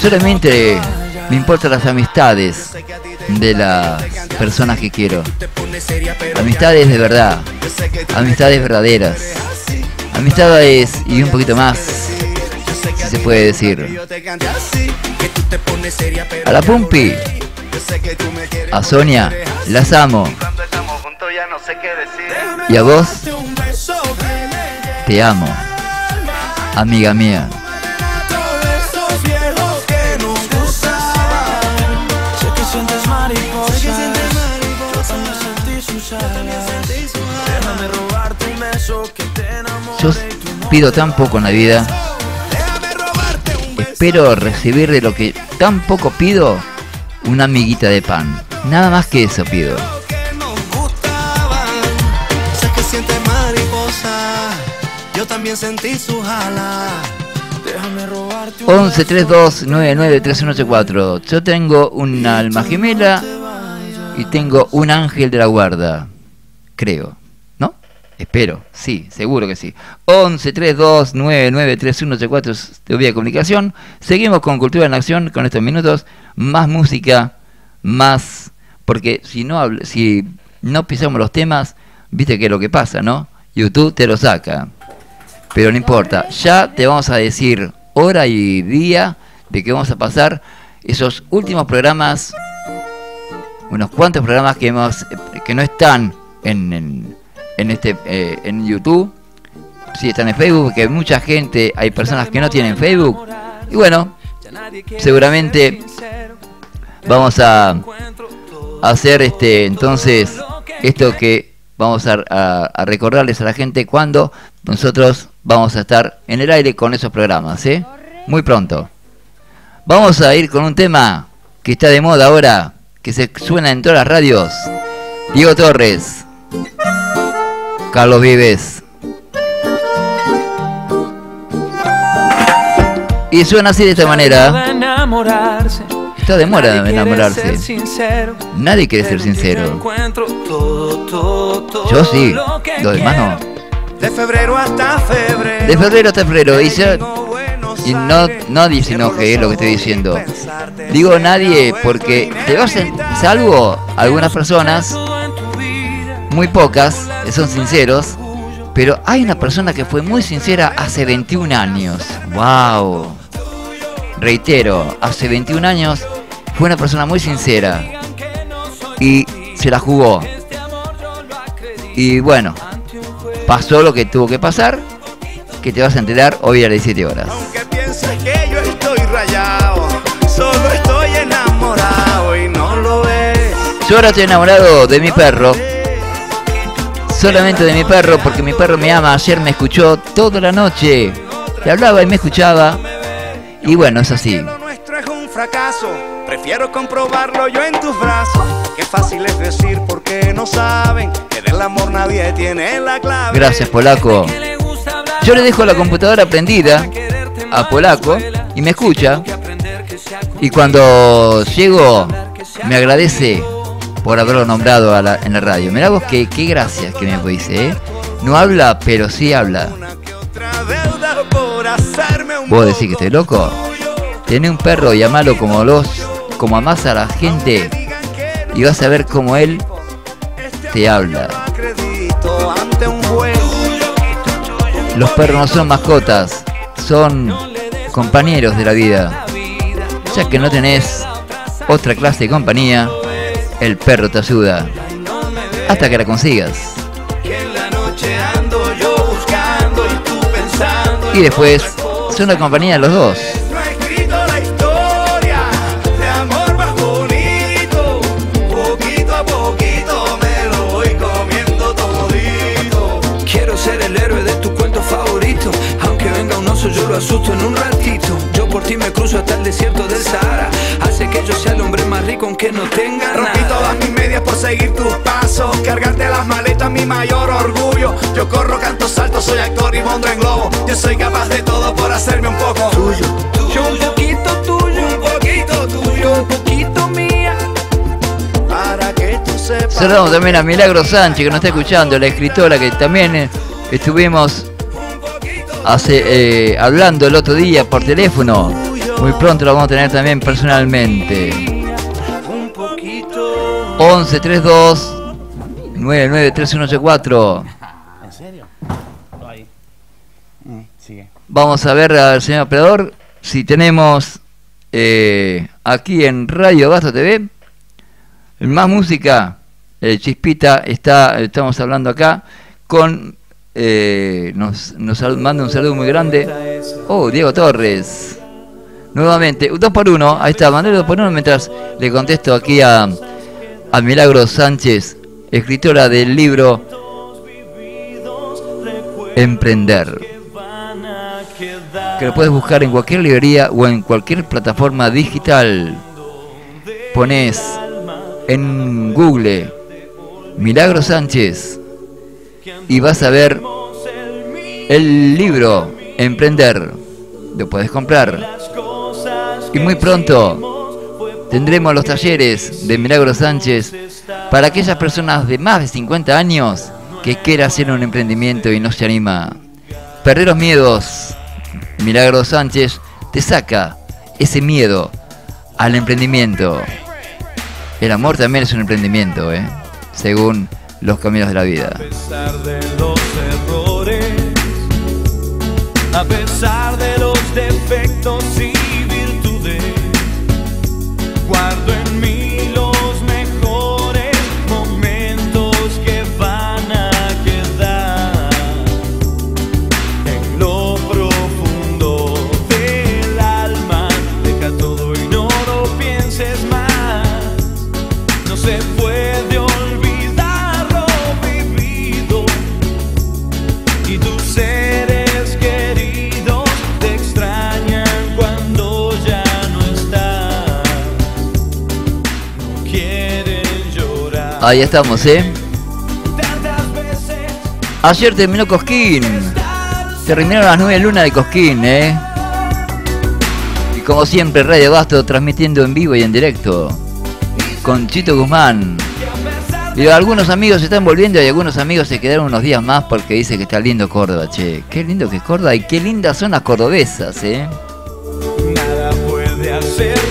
Solamente me importan las amistades de las personas que quiero. Amistades de verdad. Amistades verdaderas. Amistades y un poquito más. Si se puede decir. A la Pumpi A Sonia, las amo. Y a vos, te amo, amiga mía. Pido tan poco en la vida. Espero recibir de lo que tan poco pido una amiguita de pan. Nada más que eso pido. Yo también sentí su jala. Déjame robarte un 11 32 99 3184. Yo tengo un alma gemela y tengo un ángel de la guarda. Creo. Espero. Sí, seguro que sí. 11 32 99 3184 de vía de comunicación. Seguimos con Cultura en Acción con estos minutos. Más música, más. Porque si no, si no pisamos los temas, viste que es lo que pasa, ¿no? YouTube te lo saca. Pero no importa, ya te vamos a decir hora y día de que vamos a pasar esos últimos programas, unos cuantos programas que hemos que no están en, en este eh, en YouTube, sí están en Facebook, porque mucha gente, hay personas que no tienen Facebook. Y bueno, seguramente vamos a hacer este entonces esto que vamos a, a- a recordarles a la gente cuando nosotros vamos a estar en el aire con esos programas, ¿eh? Muy pronto. Vamos a ir con un tema que está de moda ahora, que se suena en todas las radios. Diego Torres, Carlos Vives. Y suena así de esta manera. Está de moda enamorarse. Nadie quiere ser sincero. Yo sí, los demás no. De febrero hasta febrero. De febrero hasta febrero. Y, ya- y no, nadie se enoje, es lo que estoy diciendo. Digo nadie porque te vas en, salvo algunas personas, muy pocas, son sinceros, pero hay una persona que fue muy sincera hace 21 años. ¡Wow! Reitero, hace 21 años fue una persona muy sincera y se la jugó. Y bueno, pasó lo que tuvo que pasar, que te vas a enterar hoy a las 17 horas. Piensa que yo estoy rayado, solo estoy enamorado y no lo ves. Yo ahora estoy enamorado de mi perro. Solamente de mi perro, porque mi perro me ama. Ayer me escuchó toda la noche. Le hablaba y me escuchaba. Y bueno, es así. Nuestro es un fracaso, prefiero comprobarlo yo en tus brazos. Qué fácil es decir porque no saben que del amor nadie tiene la clave. Gracias, Polaco. Yo le dejo la computadora prendida a Polaco y me escucha. Y cuando llego, me agradece por haberlo nombrado en la radio. Mirá vos qué, qué gracias que me dice, ¿eh? No habla, pero sí habla. ¿Vos decís que estoy loco? Tiene un perro y amalo como los, como amás a la gente y vas a ver cómo él te habla. Los perros no son mascotas, son compañeros de la vida. Ya que no tenés otra clase de compañía, el perro te ayuda hasta que la consigas. Y después son la compañía de los dos. Yo lo asusto en un ratito. Yo por ti me cruzo hasta el desierto del Sahara. Hace que yo sea el hombre más rico aunque no tenga Rompí todas mis medias por seguir tus pasos. Cargarte las maletas, mi mayor orgullo. Yo corro, canto, salto, soy actor y mondo en globo. Yo soy capaz de todo por hacerme un poco tuyo. Yo un poquito tuyo, un poquito tuyo, un poquito mía. Para que tú sepas. Saludamos también a Milagro Sánchez que nos está escuchando, la escritora que también eh, estuvimos hace, eh, hablando el otro día por teléfono. Muy pronto lo vamos a tener también personalmente. 11 32 99 3184. ¿En serio? Ahí. Mm, sigue. Vamos a ver al señor operador si tenemos eh, aquí en Radio Basto TV Más música, el Chispita está, estamos hablando acá con, eh, nos, nos manda un saludo muy grande. Oh, Diego Torres. Nuevamente, dos por uno, ahí está, mandale dos por uno mientras le contesto aquí a, a Milagro Sánchez, escritora del libro Emprender. Que lo puedes buscar en cualquier librería o en cualquier plataforma digital. Pones en Google Milagro Sánchez y vas a ver el libro Emprender. Lo puedes comprar. Y muy pronto tendremos los talleres de Milagro Sánchez para aquellas personas de más de 50 años que quiera hacer un emprendimiento y no se anima. Perder los miedos. Milagro Sánchez te saca ese miedo al emprendimiento. El amor también es un emprendimiento, ¿eh? según los caminos de la vida. A pesar de los errores, a pesar de los defectos Ahí estamos, ¿eh? Ayer terminó Cosquín. Terminaron las nueve lunas de Cosquín, ¿eh? Y como siempre, Radio Basto transmitiendo en vivo y en directo. Con Chito Guzmán. Y algunos amigos se están volviendo y algunos amigos se quedaron unos días más porque dice que está lindo Córdoba, che. Qué lindo que es Córdoba y qué lindas son las cordobesas, ¿eh? Nada puede hacerte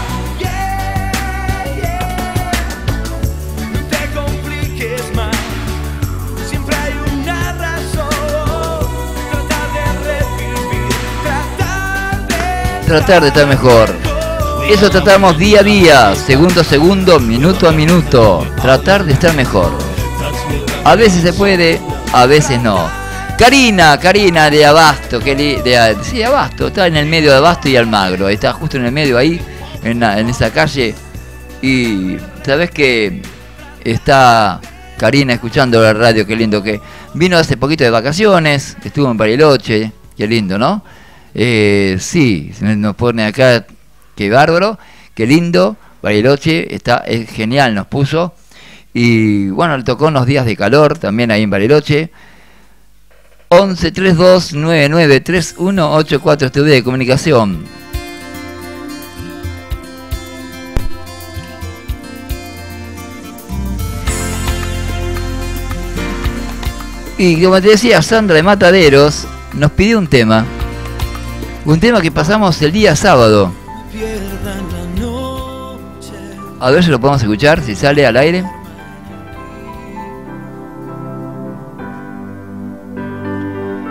Tratar de estar mejor. Eso tratamos día a día, segundo a segundo, minuto a minuto. Tratar de estar mejor. A veces se puede, a veces no. Karina, Karina de Abasto, que de, sí, Abasto, está en el medio de Abasto y Almagro, está justo en el medio ahí, en, la- en esa calle. Y sabes que está Karina escuchando la radio, qué lindo que vino hace poquito de vacaciones, estuvo en Bariloche, qué lindo, ¿no? Eh, sí, nos pone acá, qué bárbaro, qué lindo, Bariloche, está, es genial, nos puso. Y bueno, le tocó unos días de calor también ahí en Bariloche. 11 32 99 3184 TV de comunicación. Y como te decía, Sandra de Mataderos nos pidió un tema. Un tema que pasamos el día sábado. A ver si lo podemos escuchar, si sale al aire.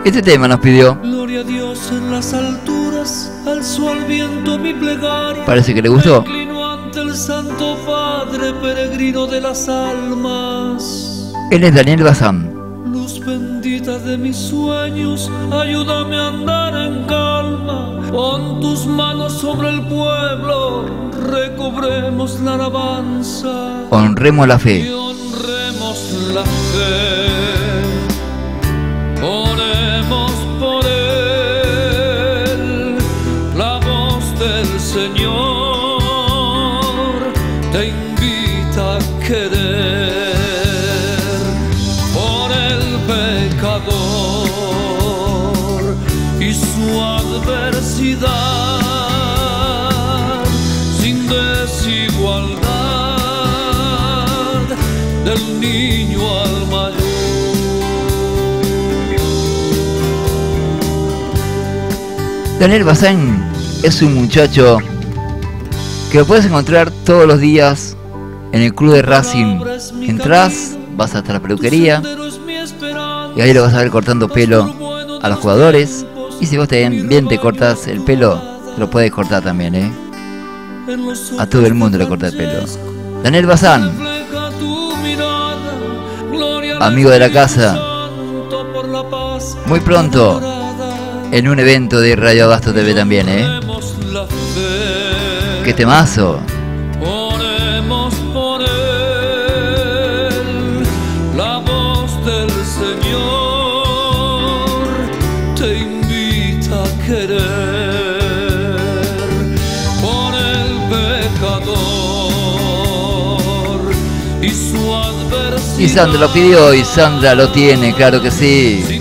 Este tema nos pidió. Gloria a Dios en las alturas, alzó al viento mi plegaria. Parece que le gustó. Ante el Santo Padre, peregrino de las almas. Él es Daniel Bazán. Luz bendita de mis sueños, ayúdame a andar en calma. Pon tus manos sobre el pueblo, recobremos la alabanza. Honremos la Y fe. honremos la fe. Oremos por él, Daniel Bazán es un muchacho que lo puedes encontrar todos los días en el club de Racing. Entrás, vas hasta la peluquería y ahí lo vas a ver cortando pelo a los jugadores. Y si vos bien te cortas el pelo, te lo puedes cortar también, ¿eh? A todo el mundo le corta el pelo. Daniel Bazán, amigo de la casa, muy pronto en un evento de Radio Abasto TV también, ¿eh? ¡Qué temazo! Oremos por él, la voz del Señor te invita a querer por el pecador y su adversidad. Y Sandra lo pidió y Sandra lo tiene, claro que sí.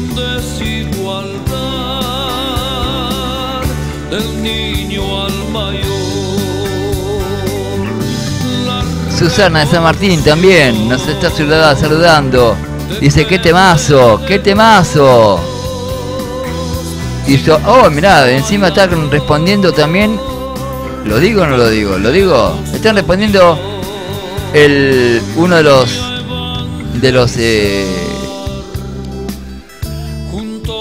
Susana de San Martín también nos está saludando. Dice, qué temazo, qué temazo. Y yo, oh, mirá, encima está respondiendo también. ¿Lo digo o no lo digo? ¿Lo digo? Están respondiendo el uno de los de los eh,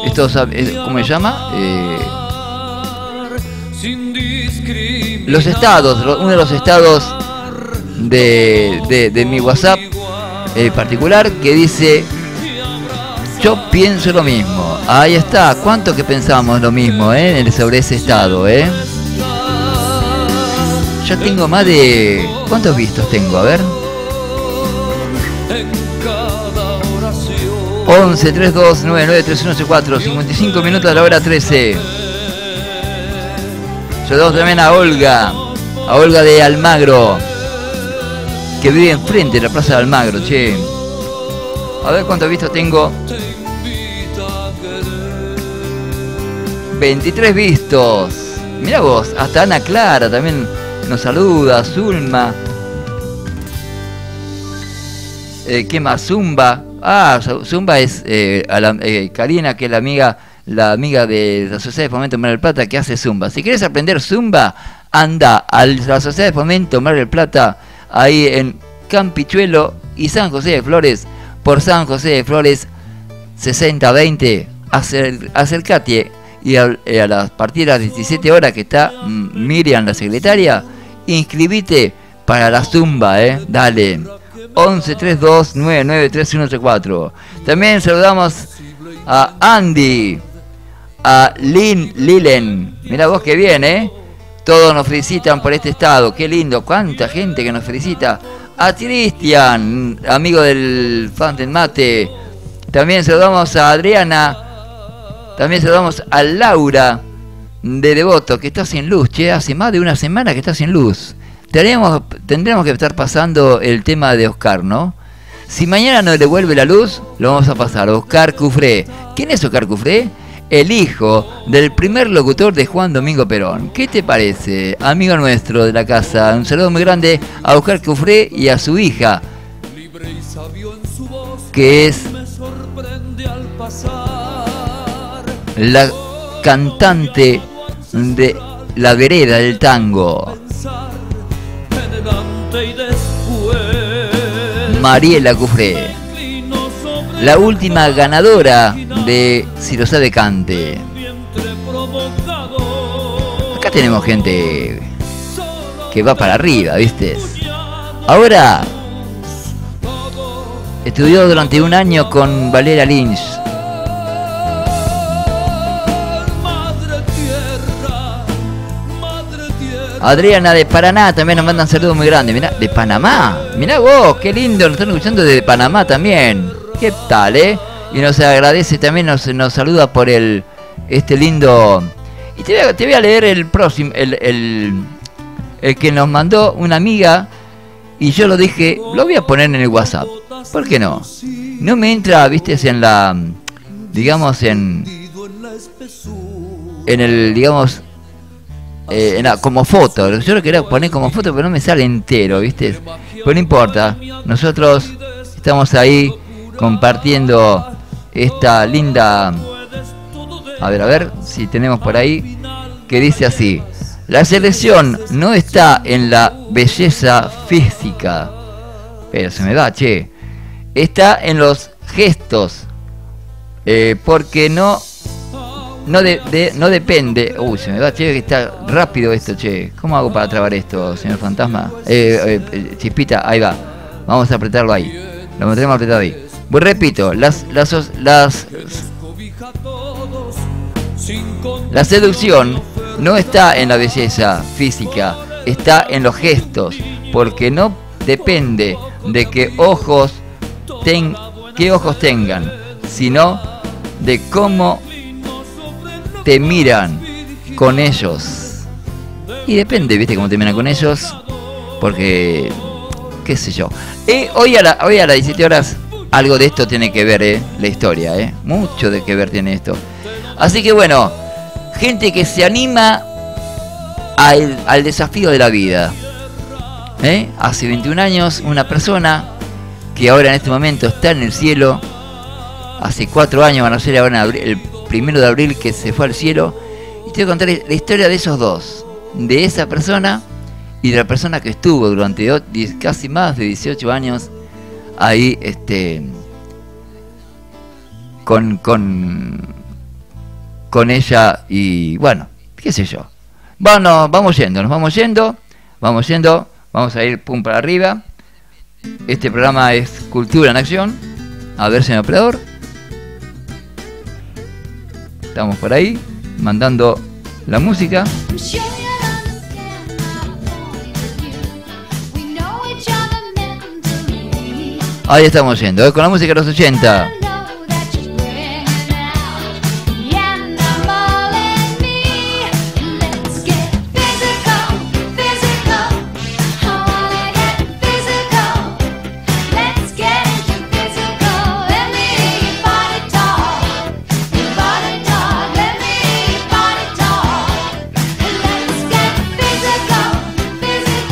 estos eh, ¿cómo se llama? Eh, los estados, uno de los estados de, de- de mi WhatsApp eh, particular que dice yo pienso lo mismo. Ahí está, ¿cuánto que pensamos lo mismo eh, sobre ese estado? Eh? Ya tengo más de... ¿Cuántos vistos tengo? A ver. En cada oración. 11 32 99 3184 55 minutos a la hora 13 Saludamos también a Olga A Olga de Almagro Que vive enfrente de la plaza de Almagro, che A ver cuántos vistos tengo 23 vistos Mira vos, hasta Ana Clara también nos saluda Zulma eh, ¿Qué más? Zumba. Ah, Zu- Zumba es eh, eh, Karina, que es la amiga, la amiga de la Sociedad de Fomento Mar del Plata que hace Zumba. Si quieres aprender Zumba, anda a la Sociedad de Fomento Mar del Plata, ahí en Campichuelo y San José de Flores, por San José de Flores 6020. Acer, acercate y a, eh, a las partir de las 17 horas que está Miriam, la secretaria, inscribite para la Zumba, ¿eh? Dale. 11 32 99 3134. También saludamos a Andy, a Lynn Lilen. Mira vos que bien, ¿eh? Todos nos felicitan por este estado. Qué lindo. Cuánta gente que nos felicita. A Cristian, amigo del fan mate. También saludamos a Adriana. También saludamos a Laura de Devoto, que está sin luz. Che, hace más de una semana que está sin luz. Tendríamos que estar pasando el tema de Oscar, ¿no? Si mañana no le vuelve la luz, lo vamos a pasar. Oscar Cufré. ¿Quién es Oscar Cufré? El hijo del primer locutor de Juan Domingo Perón. ¿Qué te parece, amigo nuestro de la casa? Un saludo muy grande a Oscar Cufré y a su hija, que es la cantante de La Vereda del Tango. Mariela Cufré. La última ganadora de Si lo sabe cante. Acá tenemos gente que va para arriba, ¿viste? Ahora estudió durante un año con Valera Lynch. Adriana de Paraná también nos mandan saludos muy grandes. Mirá, de Panamá. Mirá vos, qué lindo, nos están escuchando desde Panamá también. ¿Qué tal, eh? Y nos agradece también, nos, nos saluda por el este lindo. Y te voy a, te voy a leer el próximo, el, el, el que nos mandó una amiga. Y yo lo dije, lo voy a poner en el WhatsApp. ¿Por qué no? No me entra, viste, en la. digamos, en. en el, digamos, eh, como foto. Yo lo quería poner como foto, pero no me sale entero, ¿viste? Pero no importa. Nosotros estamos ahí compartiendo esta linda. A ver, a ver si tenemos por ahí. Que dice así: La selección no está en la belleza física. Pero se me va, che. Está en los gestos. Eh, porque no no, de, no depende. Uy, se me va, che, que está rápido esto, che. ¿Cómo hago para trabar esto, señor fantasma? Eh, eh, eh, chispita, ahí va. Vamos a apretarlo ahí. Lo mantenemos apretado ahí. Pues repito, las, las, las, la seducción no está en la belleza física, está en los gestos, porque no depende de que ojos ten, qué ojos tengan, sino de cómo te miran con ellos. Y depende, viste, cómo te miran con ellos, porque, qué sé yo. Eh, hoy, a la, hoy a las 17 horas, algo de esto tiene que ver, eh, la historia, eh. Mucho de que ver tiene esto. Así que bueno, gente que se anima al, desafío de la vida. ¿eh? Hace 21 años, una persona que ahora en este momento está en el cielo, hace 4 años van a ser ahora el primero de abril que se fue al cielo, y te voy a contar la historia de esos dos, de esa persona y de la persona que estuvo durante casi más de 18 años ahí este con con con ella y bueno, qué sé yo. Bueno, vamos yendo, nos vamos yendo, vamos yendo, vamos a ir pum para arriba. Este programa es Cultura en Acción. A ver, señor operador. Estamos por ahí, mandando la música. Ahí estamos yendo, ¿eh? con la música de los 80.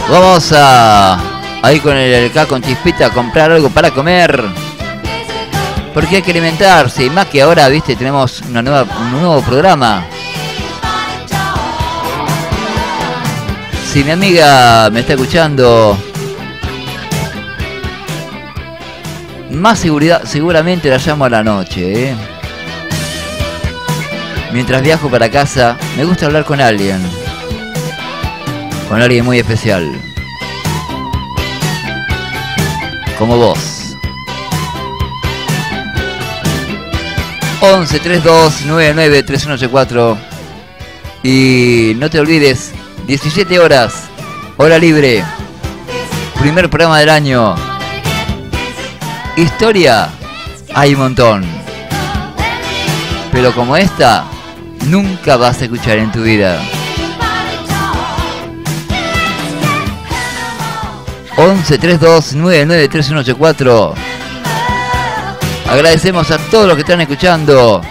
Vamos a ahí con el acá con Chispita a comprar algo para comer. Porque hay que alimentarse. Y más que ahora, viste, tenemos una nueva, un nuevo programa. Si mi amiga me está escuchando, más seguridad, seguramente la llamo a la noche. ¿eh? Mientras viajo para casa, me gusta hablar con alguien. Con alguien muy especial. Como vos. 11 32 99 3184 y no te olvides 17 horas hora libre. Primer programa del año. Historia hay un montón. Pero como esta nunca vas a escuchar en tu vida 11 32 99 3184 Agradecemos a todos los que están escuchando.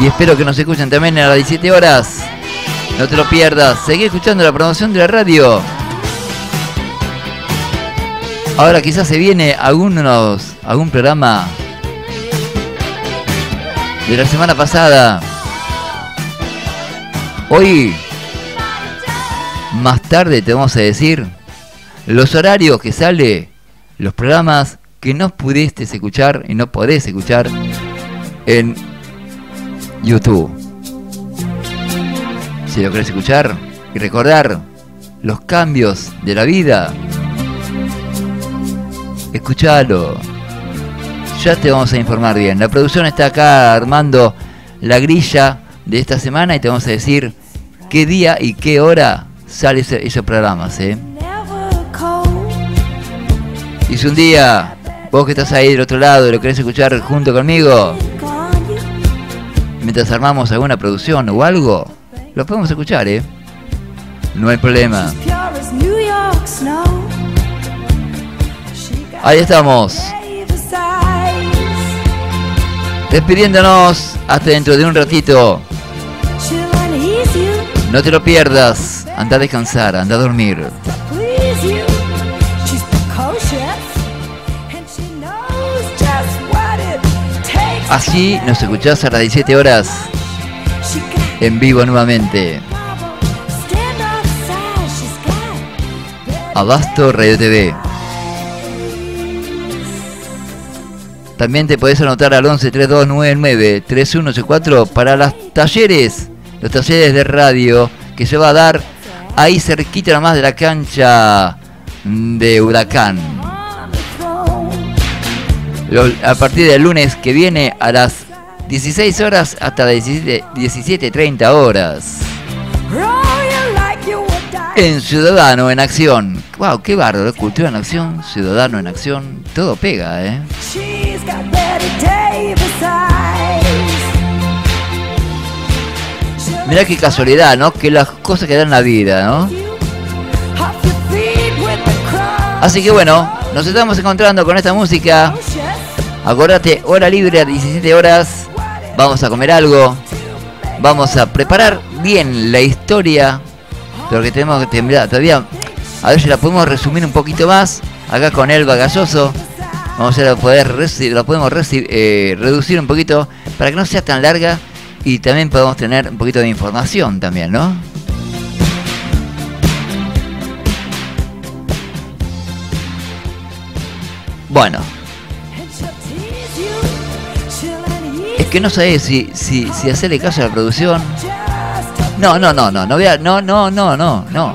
Y espero que nos escuchen también a las 17 horas. No te lo pierdas. Seguí escuchando la promoción de la radio. Ahora quizás se viene algunos, algún programa de la semana pasada. Hoy, más tarde te vamos a decir los horarios que sale, los programas que no pudiste escuchar y no podés escuchar en YouTube. Si lo querés escuchar y recordar los cambios de la vida, escuchalo. Ya te vamos a informar bien. La producción está acá armando la grilla de esta semana y te vamos a decir qué día y qué hora salen esos programas. ¿eh? Y si un día vos que estás ahí del otro lado lo querés escuchar junto conmigo, mientras armamos alguna producción o algo, lo podemos escuchar, ¿eh? No hay problema. Ahí estamos. Despidiéndonos hasta dentro de un ratito. No te lo pierdas. Anda a descansar, anda a dormir. Así nos escuchás a las 17 horas en vivo nuevamente. Abasto Radio TV. También te podés anotar al 11 3299 3184 para los talleres, los talleres de radio que se va a dar ahí cerquita nomás de la cancha de Huracán. A partir del lunes que viene a las 16 horas hasta las 17 17.30 horas. En Ciudadano en Acción. Wow, qué bárbaro. Cultura en Acción, Ciudadano en Acción. Todo pega, ¿eh? Mirá qué casualidad, ¿no? Que las cosas que dan la vida, ¿no? Así que bueno, nos estamos encontrando con esta música. Acordate, hora libre a 17 horas. Vamos a comer algo. Vamos a preparar bien la historia. Porque tenemos que temblar todavía. A ver si la podemos resumir un poquito más. Acá con Elba Galloso. Vamos a poder la podemos eh, reducir un poquito para que no sea tan larga y también podemos tener un poquito de información también, ¿no? Bueno, que no sé si, si, si hacerle caso a la producción. No, no, no, no, no voy a, no, no, no, no, no.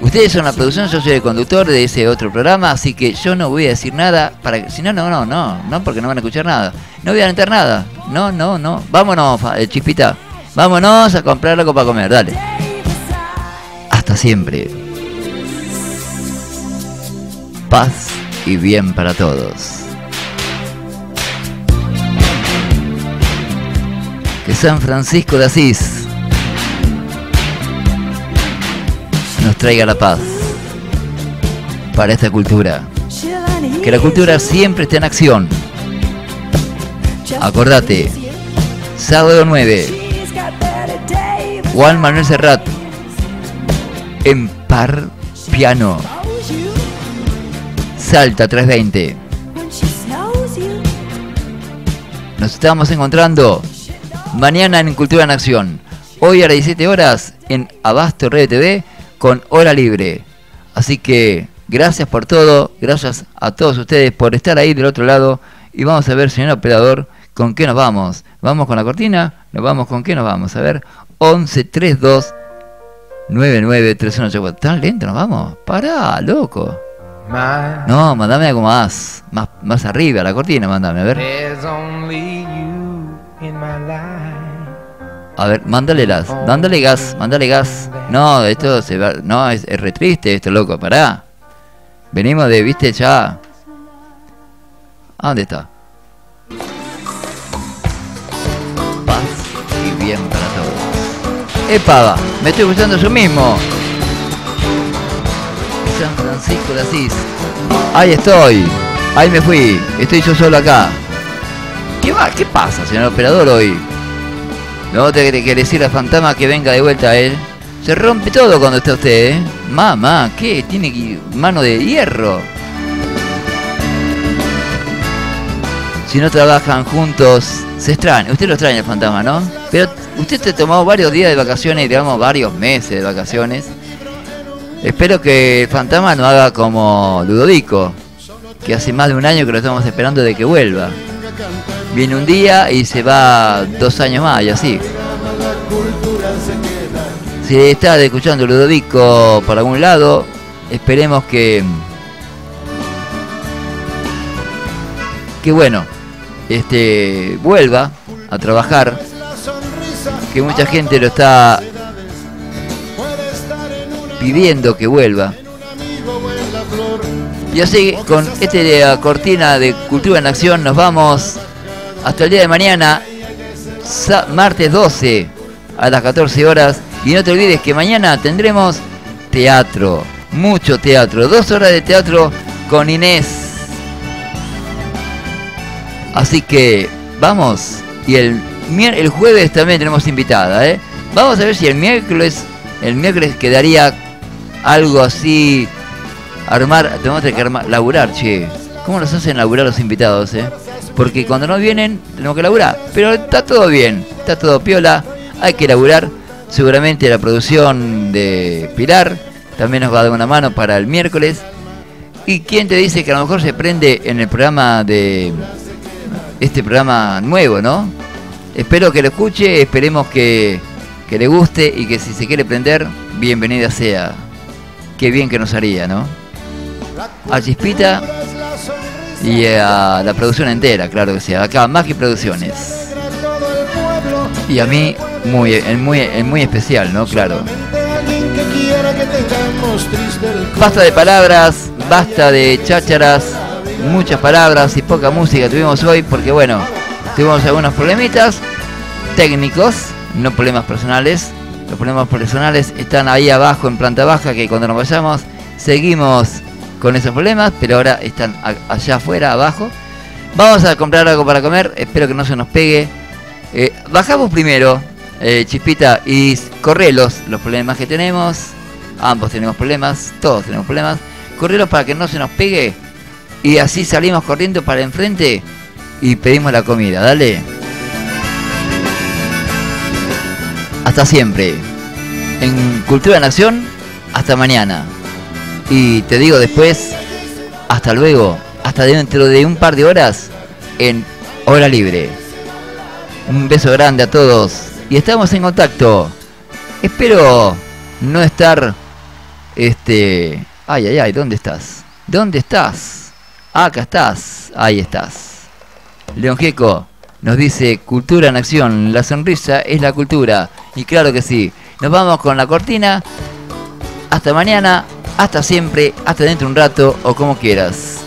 Ustedes son la producción, yo soy el conductor de ese otro programa, así que yo no voy a decir nada para que, si no, no, no, no, no, porque no van a escuchar nada. No voy a alentar nada. No, no, no. Vámonos, eh, chispita. Vámonos a comprar algo para comer, dale. Hasta siempre. Paz y bien para todos. Que San Francisco de Asís nos traiga la paz para esta cultura. Que la cultura siempre esté en acción. Acordate, sábado 9, Juan Manuel Serrat, en Par Piano, Salta 320. Nos estamos encontrando mañana en Cultura en Acción. Hoy a las 17 horas en Abasto Radio TV con Hora Libre. Así que gracias por todo, gracias a todos ustedes por estar ahí del otro lado. Y vamos a ver, señor operador, con qué nos vamos. ¿Vamos con la cortina? ¿Nos vamos con qué nos vamos? A ver, 11 32 99 3184. ¿Tan lento nos vamos? Pará, loco. No, mandame algo más, más, más arriba, la cortina, mandame, a ver. A ver, mándale gas, mándale gas, mándale gas. No, esto se va, no, es, es re triste esto, loco, pará. Venimos de, viste, ya. ¿A dónde está? Paz y bien para todos. ¡Epa! Me estoy escuchando yo mismo. San Francisco de Asís. Ahí estoy. Ahí me fui. Estoy yo solo acá. ¿Qué va? ¿Qué pasa, señor operador, hoy? No te que decir al fantasma que venga de vuelta a él. Se rompe todo cuando está usted, ¿eh? Mamá, ¿qué? Tiene mano de hierro. Si no trabajan juntos, se extraña. Usted lo extraña el fantasma, ¿no? Pero usted te tomó varios días de vacaciones, digamos varios meses de vacaciones. Espero que el fantasma no haga como Ludovico, que hace más de un año que lo estamos esperando de que vuelva. Viene un día y se va dos años más y así. Si está escuchando Ludovico por algún lado, esperemos que. Que bueno, este vuelva a trabajar. Que mucha gente lo está pidiendo que vuelva. Y así, con esta cortina de Cultura en Acción, nos vamos hasta el día de mañana, martes 12, a las 14 horas. Y no te olvides que mañana tendremos teatro, mucho teatro, dos horas de teatro con Inés. Así que vamos, y el el jueves también tenemos invitada, ¿eh? Vamos a ver si el miércoles, el miércoles quedaría algo así, armar, tenemos que armar, laburar, che. ¿Cómo nos hacen laburar los invitados, eh? Porque cuando no vienen, tenemos que laburar. Pero está todo bien, está todo piola, hay que laburar. Seguramente la producción de Pilar también nos va a dar una mano para el miércoles. ¿Y quién te dice que a lo mejor se prende en el programa de este programa nuevo, ¿no? Espero que lo escuche, esperemos que, que le guste y que si se quiere prender, bienvenida sea. Qué bien que nos haría, ¿no? A Chispita y a la producción entera, claro que sí. Acá, Magi Producciones. Y a mí, muy, muy, muy especial, ¿no? Claro. Que que Basta de palabras, basta de chácharas, muchas palabras y poca música tuvimos hoy porque bueno, tuvimos algunos problemitas técnicos, no problemas personales. Los problemas personales están ahí abajo en planta baja que cuando nos vayamos seguimos con esos problemas, pero ahora están allá afuera, abajo. Vamos a comprar algo para comer, espero que no se nos pegue. Eh, bajamos primero, eh, Chispita, y correlos los problemas que tenemos. Ambos tenemos problemas, todos tenemos problemas. Correlos para que no se nos pegue. Y así salimos corriendo para enfrente y pedimos la comida. Dale. Hasta siempre. En Cultura Nación, hasta mañana. Y te digo después, hasta luego. Hasta dentro de un par de horas en Hora Libre. Un beso grande a todos. Y estamos en contacto. Espero no estar. Este. Ay, ay, ay, ¿dónde estás? ¿Dónde estás? Acá estás. Ahí estás. León nos dice cultura en acción. La sonrisa es la cultura. Y claro que sí. Nos vamos con la cortina. Hasta mañana. Hasta siempre. Hasta dentro de un rato. O como quieras.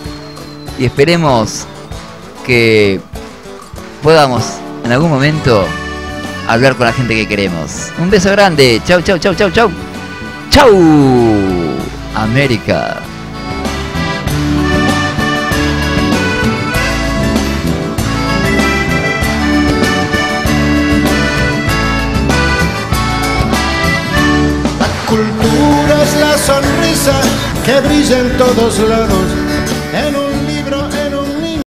Y esperemos que podamos en algún momento hablar con la gente que queremos. Un beso grande. Chau, chau, chau, chau, chau. Chau. América. Que brilla en todos lados